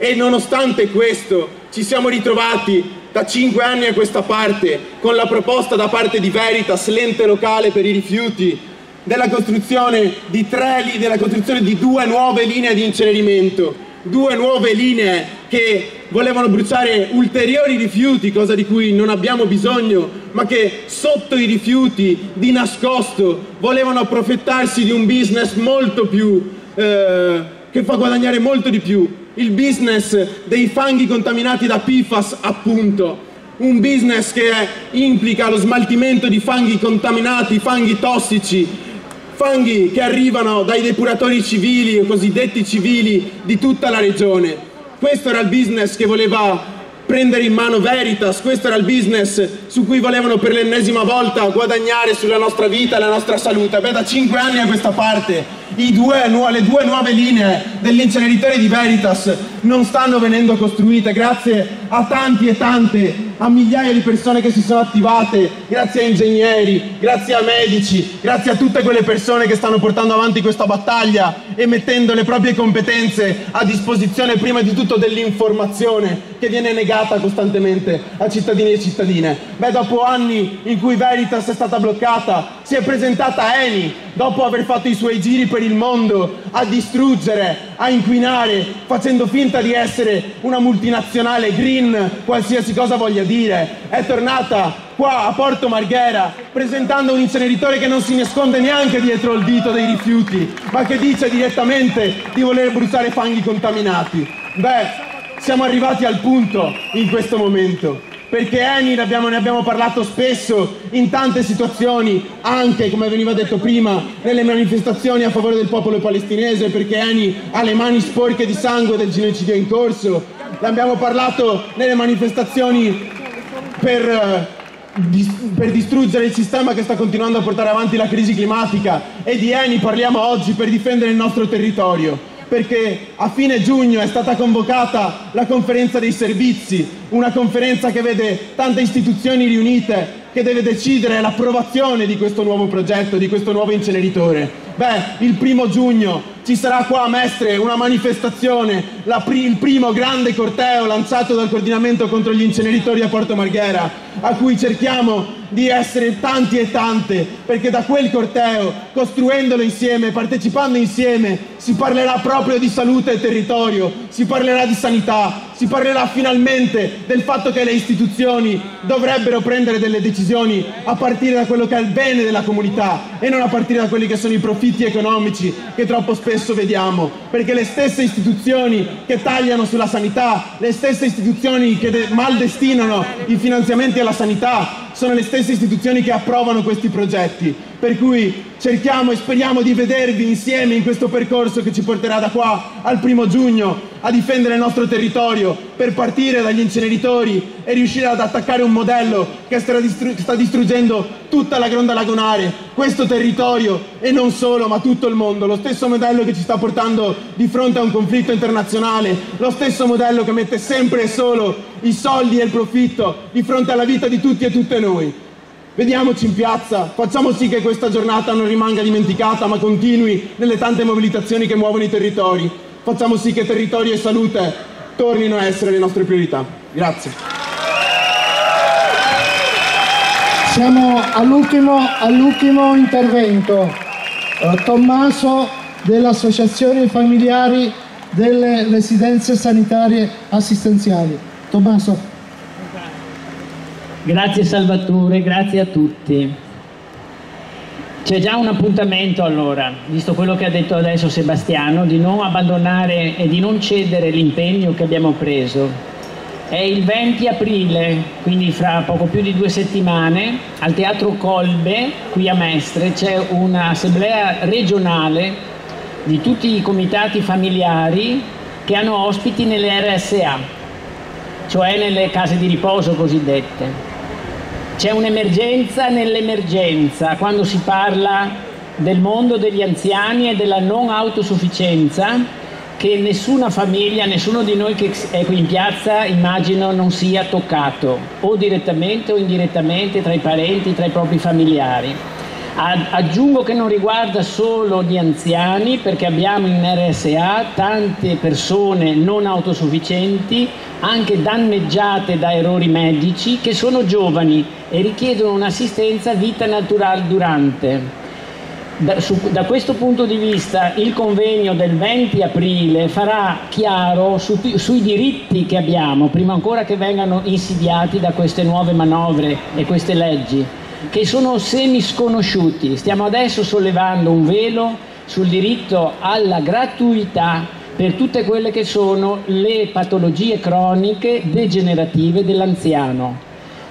E nonostante questo ci siamo ritrovati da cinque anni a questa parte con la proposta da parte di Veritas, l'ente locale per i rifiuti, della costruzione di, tre, della costruzione di due nuove linee di incenerimento, due nuove linee che volevano bruciare ulteriori rifiuti, cosa di cui non abbiamo bisogno, ma che sotto i rifiuti, di nascosto, volevano approfittarsi di un business molto più... Eh, che fa guadagnare molto di più, il business dei fanghi contaminati da PFAS appunto, un business che implica lo smaltimento di fanghi contaminati, fanghi tossici, fanghi che arrivano dai depuratori civili o cosiddetti civili di tutta la regione. Questo era il business che voleva prendere in mano Veritas, questo era il business su cui volevano per l'ennesima volta guadagnare sulla nostra vita e la nostra salute. Beh, da cinque anni a questa parte due, le due nuove linee dell'inceneritore di Veritas non stanno venendo costruite grazie a tanti e tante a migliaia di persone che si sono attivate, grazie a ingegneri, grazie a medici, grazie a tutte quelle persone che stanno portando avanti questa battaglia e mettendo le proprie competenze a disposizione prima di tutto dell'informazione che viene negata costantemente a cittadini e cittadine. Beh, dopo anni in cui Veritas è stata bloccata, si è presentata Eni, dopo aver fatto i suoi giri per il mondo, a distruggere, a inquinare, facendo finta di essere una multinazionale green, qualsiasi cosa voglia dire, è tornata qua a Porto Marghera presentando un inceneritore che non si nasconde neanche dietro il dito dei rifiuti, ma che dice direttamente di voler bruciare fanghi contaminati. Beh, siamo arrivati al punto in questo momento perché Eni ne abbiamo, parlato spesso in tante situazioni, anche come veniva detto prima, nelle manifestazioni a favore del popolo palestinese, perché Eni ha le mani sporche di sangue del genocidio in corso, ne abbiamo parlato nelle manifestazioni per, per distruggere il sistema che sta continuando a portare avanti la crisi climatica. E di Eni parliamo oggi per difendere il nostro territorio perché a fine giugno è stata convocata la conferenza dei servizi, una conferenza che vede tante istituzioni riunite, che deve decidere l'approvazione di questo nuovo progetto, di questo nuovo inceneritore. Beh, il primo giugno ci sarà qua a Mestre una manifestazione, pri il primo grande corteo lanciato dal coordinamento contro gli inceneritori a Porto Marghera, a cui cerchiamo di essere tanti e tante, perché da quel corteo, costruendolo insieme, partecipando insieme, si parlerà proprio di salute e territorio, si parlerà di sanità, si parlerà finalmente del fatto che le istituzioni dovrebbero prendere delle decisioni a partire da quello che è il bene della comunità e non a partire da quelli che sono i profitti economici che troppo spesso vediamo, perché le stesse istituzioni che tagliano sulla sanità, le stesse istituzioni che maldestinano i finanziamenti alla sanità, sono le stesse istituzioni che approvano questi progetti. Per cui cerchiamo e speriamo di vedervi insieme in questo percorso che ci porterà da qua al primo giugno a difendere il nostro territorio per partire dagli inceneritori e riuscire ad attaccare un modello che sta, distru sta distruggendo tutta la gronda lagunare, questo territorio e non solo ma tutto il mondo, lo stesso modello che ci sta portando di fronte a un conflitto internazionale, lo stesso modello che mette sempre e solo i soldi e il profitto di fronte alla vita di tutti e tutte noi. Vediamoci in piazza, facciamo sì che questa giornata non rimanga dimenticata ma continui nelle tante mobilitazioni che muovono i territori. Facciamo sì che territorio e salute tornino a essere le nostre priorità. Grazie. Siamo all'ultimo, all'ultimo intervento. Uh, Tommaso dell'Associazione Familiari delle Residenze Sanitarie Assistenziali. Tommaso. Grazie Salvatore, grazie a tutti. C'è già un appuntamento allora, visto quello che ha detto adesso Sebastiano, di non abbandonare e di non cedere l'impegno che abbiamo preso. È il 20 aprile, quindi fra poco più di due settimane, al Teatro Colbe, qui a Mestre, c'è un'assemblea regionale di tutti i comitati familiari che hanno ospiti nelle RSA, cioè nelle case di riposo cosiddette. C'è un'emergenza nell'emergenza quando si parla del mondo degli anziani e della non autosufficienza che nessuna famiglia, nessuno di noi che è qui in piazza immagino non sia toccato o direttamente o indirettamente tra i parenti, tra i propri familiari. Aggiungo che non riguarda solo gli anziani perché abbiamo in RSA tante persone non autosufficienti, anche danneggiate da errori medici, che sono giovani e richiedono un'assistenza vita naturale durante. Da, su, da, questo punto di vista il convegno del 20 aprile farà chiaro su, sui diritti che abbiamo, prima ancora che vengano insidiati da queste nuove manovre e queste leggi, che sono semi sconosciuti. Stiamo adesso sollevando un velo sul diritto alla gratuità per tutte quelle che sono le patologie croniche degenerative dell'anziano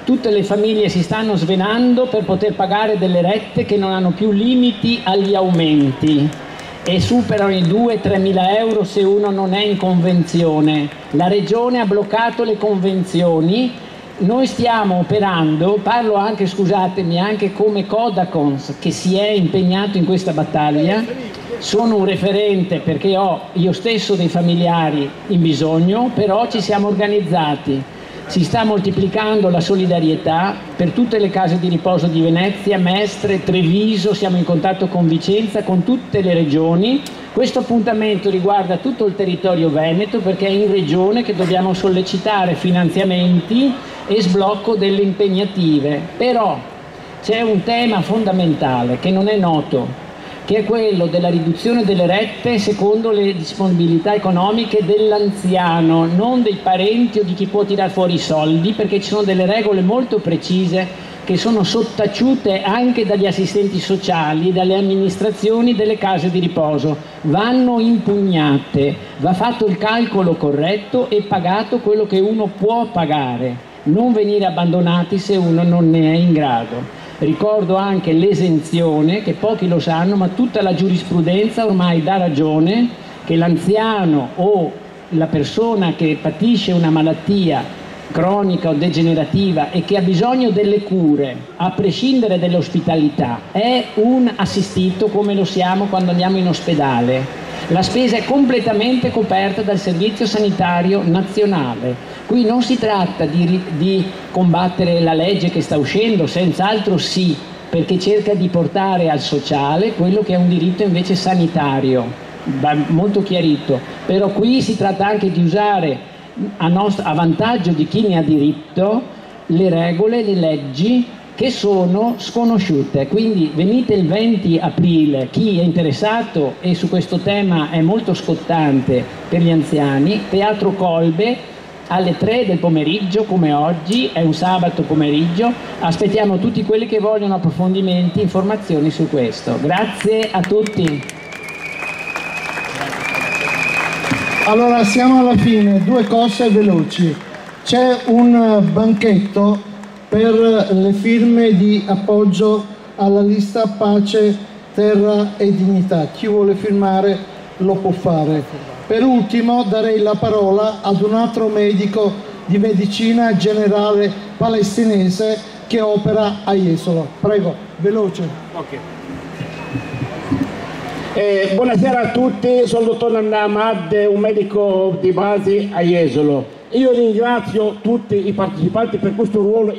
tutte le famiglie si stanno svenando per poter pagare delle rette che non hanno più limiti agli aumenti e superano i 2-3 mila euro se uno non è in convenzione. La Regione ha bloccato le convenzioni, noi stiamo operando, parlo anche, scusatemi, anche come Codacons che si è impegnato in questa battaglia, sono un referente perché ho io stesso dei familiari in bisogno, però ci siamo organizzati si sta moltiplicando la solidarietà per tutte le case di riposo di Venezia, Mestre, Treviso, siamo in contatto con Vicenza, con tutte le regioni. Questo appuntamento riguarda tutto il territorio veneto perché è in regione che dobbiamo sollecitare finanziamenti e sblocco delle impegnative. Però c'è un tema fondamentale che non è noto, che è quello della riduzione delle rette secondo le disponibilità economiche dell'anziano, non dei parenti o di chi può tirare fuori i soldi, perché ci sono delle regole molto precise che sono sottaciute anche dagli assistenti sociali, dalle amministrazioni delle case di riposo. Vanno impugnate, va fatto il calcolo corretto e pagato quello che uno può pagare, non venire abbandonati se uno non ne è in grado. Ricordo anche l'esenzione, che pochi lo sanno, ma tutta la giurisprudenza ormai dà ragione che l'anziano o la persona che patisce una malattia cronica o degenerativa e che ha bisogno delle cure, a prescindere dall'ospitalità, è un assistito come lo siamo quando andiamo in ospedale. La spesa è completamente coperta dal Servizio Sanitario Nazionale. Qui non si tratta di, di combattere la legge che sta uscendo, senz'altro sì, perché cerca di portare al sociale quello che è un diritto invece sanitario, molto chiarito. Però qui si tratta anche di usare a, nostro, a vantaggio di chi ne ha diritto le regole, le leggi che sono sconosciute. Quindi venite il 20 aprile, chi è interessato e su questo tema è molto scottante per gli anziani, Teatro Colbe alle 3 del pomeriggio come oggi, è un sabato pomeriggio, aspettiamo tutti quelli che vogliono approfondimenti, informazioni su questo. Grazie a tutti. Allora siamo alla fine, due cose veloci. C'è un banchetto per le firme di appoggio alla lista Pace, Terra e Dignità. Chi vuole firmare lo può fare. Per ultimo darei la parola ad un altro medico di medicina generale palestinese che opera a Jesolo. Prego, veloce. Okay. Eh, buonasera a tutti, sono il dottor Nanna Ahmad, un medico di base a Jesolo. Io ringrazio tutti i partecipanti per questo ruolo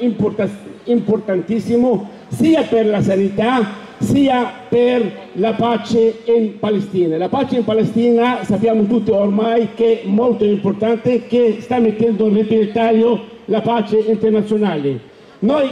importantissimo sia per la sanità sia per la pace in Palestina. La pace in Palestina sappiamo tutti ormai che è molto importante, che sta mettendo nel repentaglio la pace internazionale. Noi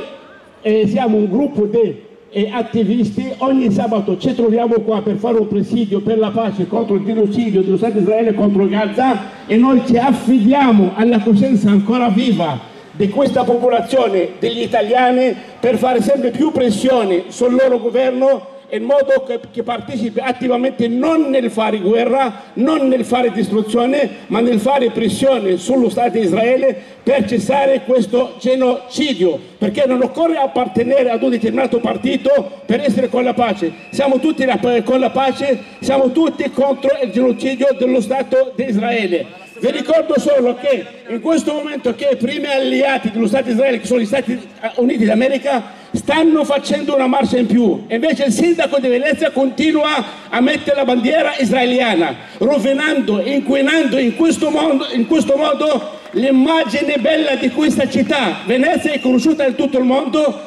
eh, siamo un gruppo di eh, attivisti, ogni sabato ci troviamo qua per fare un presidio per la pace contro il genocidio dello Stato Israele contro Gaza e noi ci affidiamo alla coscienza ancora viva di questa popolazione, degli italiani, per fare sempre più pressione sul loro governo in modo che, che, partecipi attivamente non nel fare guerra, non nel fare distruzione, ma nel fare pressione sullo Stato di Israele per cessare questo genocidio, perché non occorre appartenere ad un determinato partito per essere con la pace. Siamo tutti con la pace, siamo tutti contro il genocidio dello Stato di Israele. Vi ricordo solo che in questo momento che i primi alleati dello Stato di Israele, che sono gli Stati Uniti d'America, stanno facendo una marcia in più. Invece il sindaco di Venezia continua a mettere la bandiera israeliana, rovinando, inquinando in questo modo, in questo modo l'immagine bella di questa città. Venezia è conosciuta in tutto il mondo,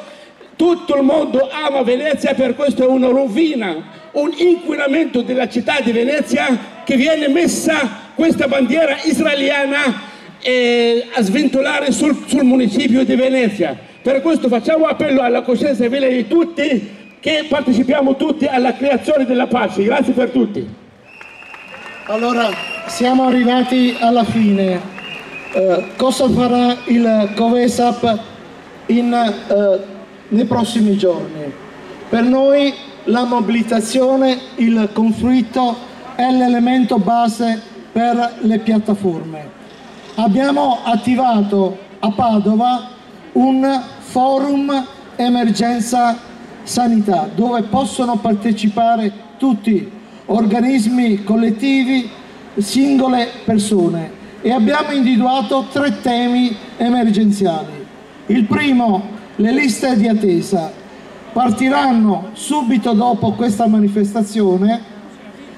tutto il mondo ama Venezia, per questo è una rovina, un inquinamento della città di Venezia che viene messa questa bandiera israeliana eh, a sventolare sul, sul municipio di Venezia. Per questo facciamo appello alla coscienza civile di tutti che partecipiamo tutti alla creazione della pace. Grazie per tutti. Allora, siamo arrivati alla fine. Eh, cosa farà il Covesap in, eh, nei prossimi giorni? Per noi la mobilitazione, il conflitto è l'elemento base per le piattaforme. Abbiamo attivato a Padova un forum emergenza sanità dove possono partecipare tutti, organismi collettivi, singole persone e abbiamo individuato tre temi emergenziali. Il primo, le liste di attesa. Partiranno subito dopo questa manifestazione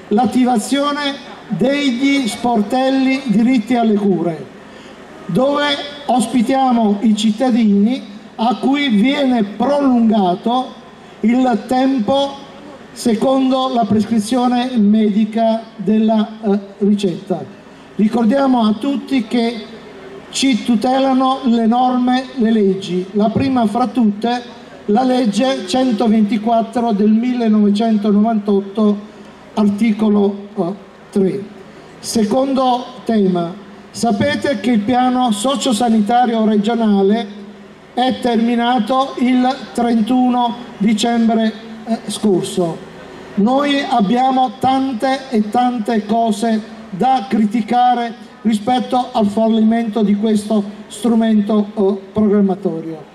l'attivazione degli sportelli diritti alle cure, dove ospitiamo i cittadini a cui viene prolungato il tempo secondo la prescrizione medica della eh, ricetta. Ricordiamo a tutti che ci tutelano le norme, le leggi, la prima fra tutte la legge 124 del 1998 articolo 3. Eh, Secondo tema, sapete che il piano sociosanitario regionale è terminato il 31 dicembre eh, scorso. Noi abbiamo tante e tante cose da criticare rispetto al fallimento di questo strumento eh, programmatorio.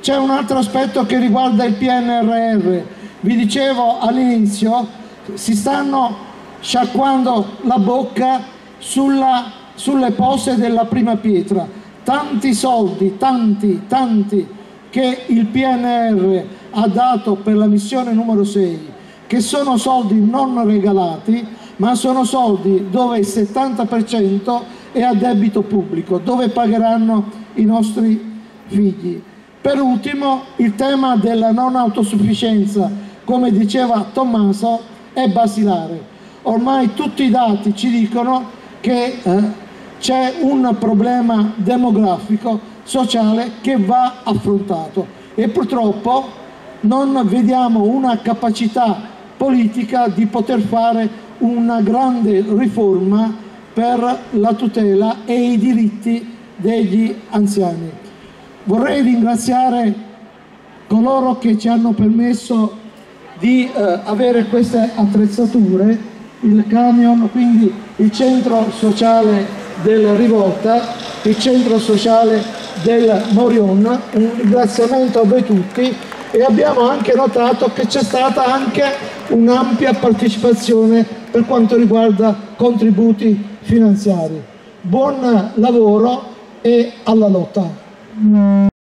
C'è un altro aspetto che riguarda il PNRR. Vi dicevo all'inizio si stanno sciacquando la bocca sulla, sulle pose della prima pietra. Tanti soldi, tanti, tanti che il PNR ha dato per la missione numero 6, che sono soldi non regalati, ma sono soldi dove il 70% è a debito pubblico, dove pagheranno i nostri figli. Per ultimo il tema della non autosufficienza, come diceva Tommaso, è basilare. Ormai tutti i dati ci dicono che eh, c'è un problema demografico, sociale che va affrontato e purtroppo non vediamo una capacità politica di poter fare una grande riforma per la tutela e i diritti degli anziani. Vorrei ringraziare coloro che ci hanno permesso di eh, avere queste attrezzature, il camion, quindi il centro sociale della Rivolta, il centro sociale del Morion, un ringraziamento a voi tutti e abbiamo anche notato che c'è stata anche un'ampia partecipazione per quanto riguarda contributi finanziari. Buon lavoro e alla lotta!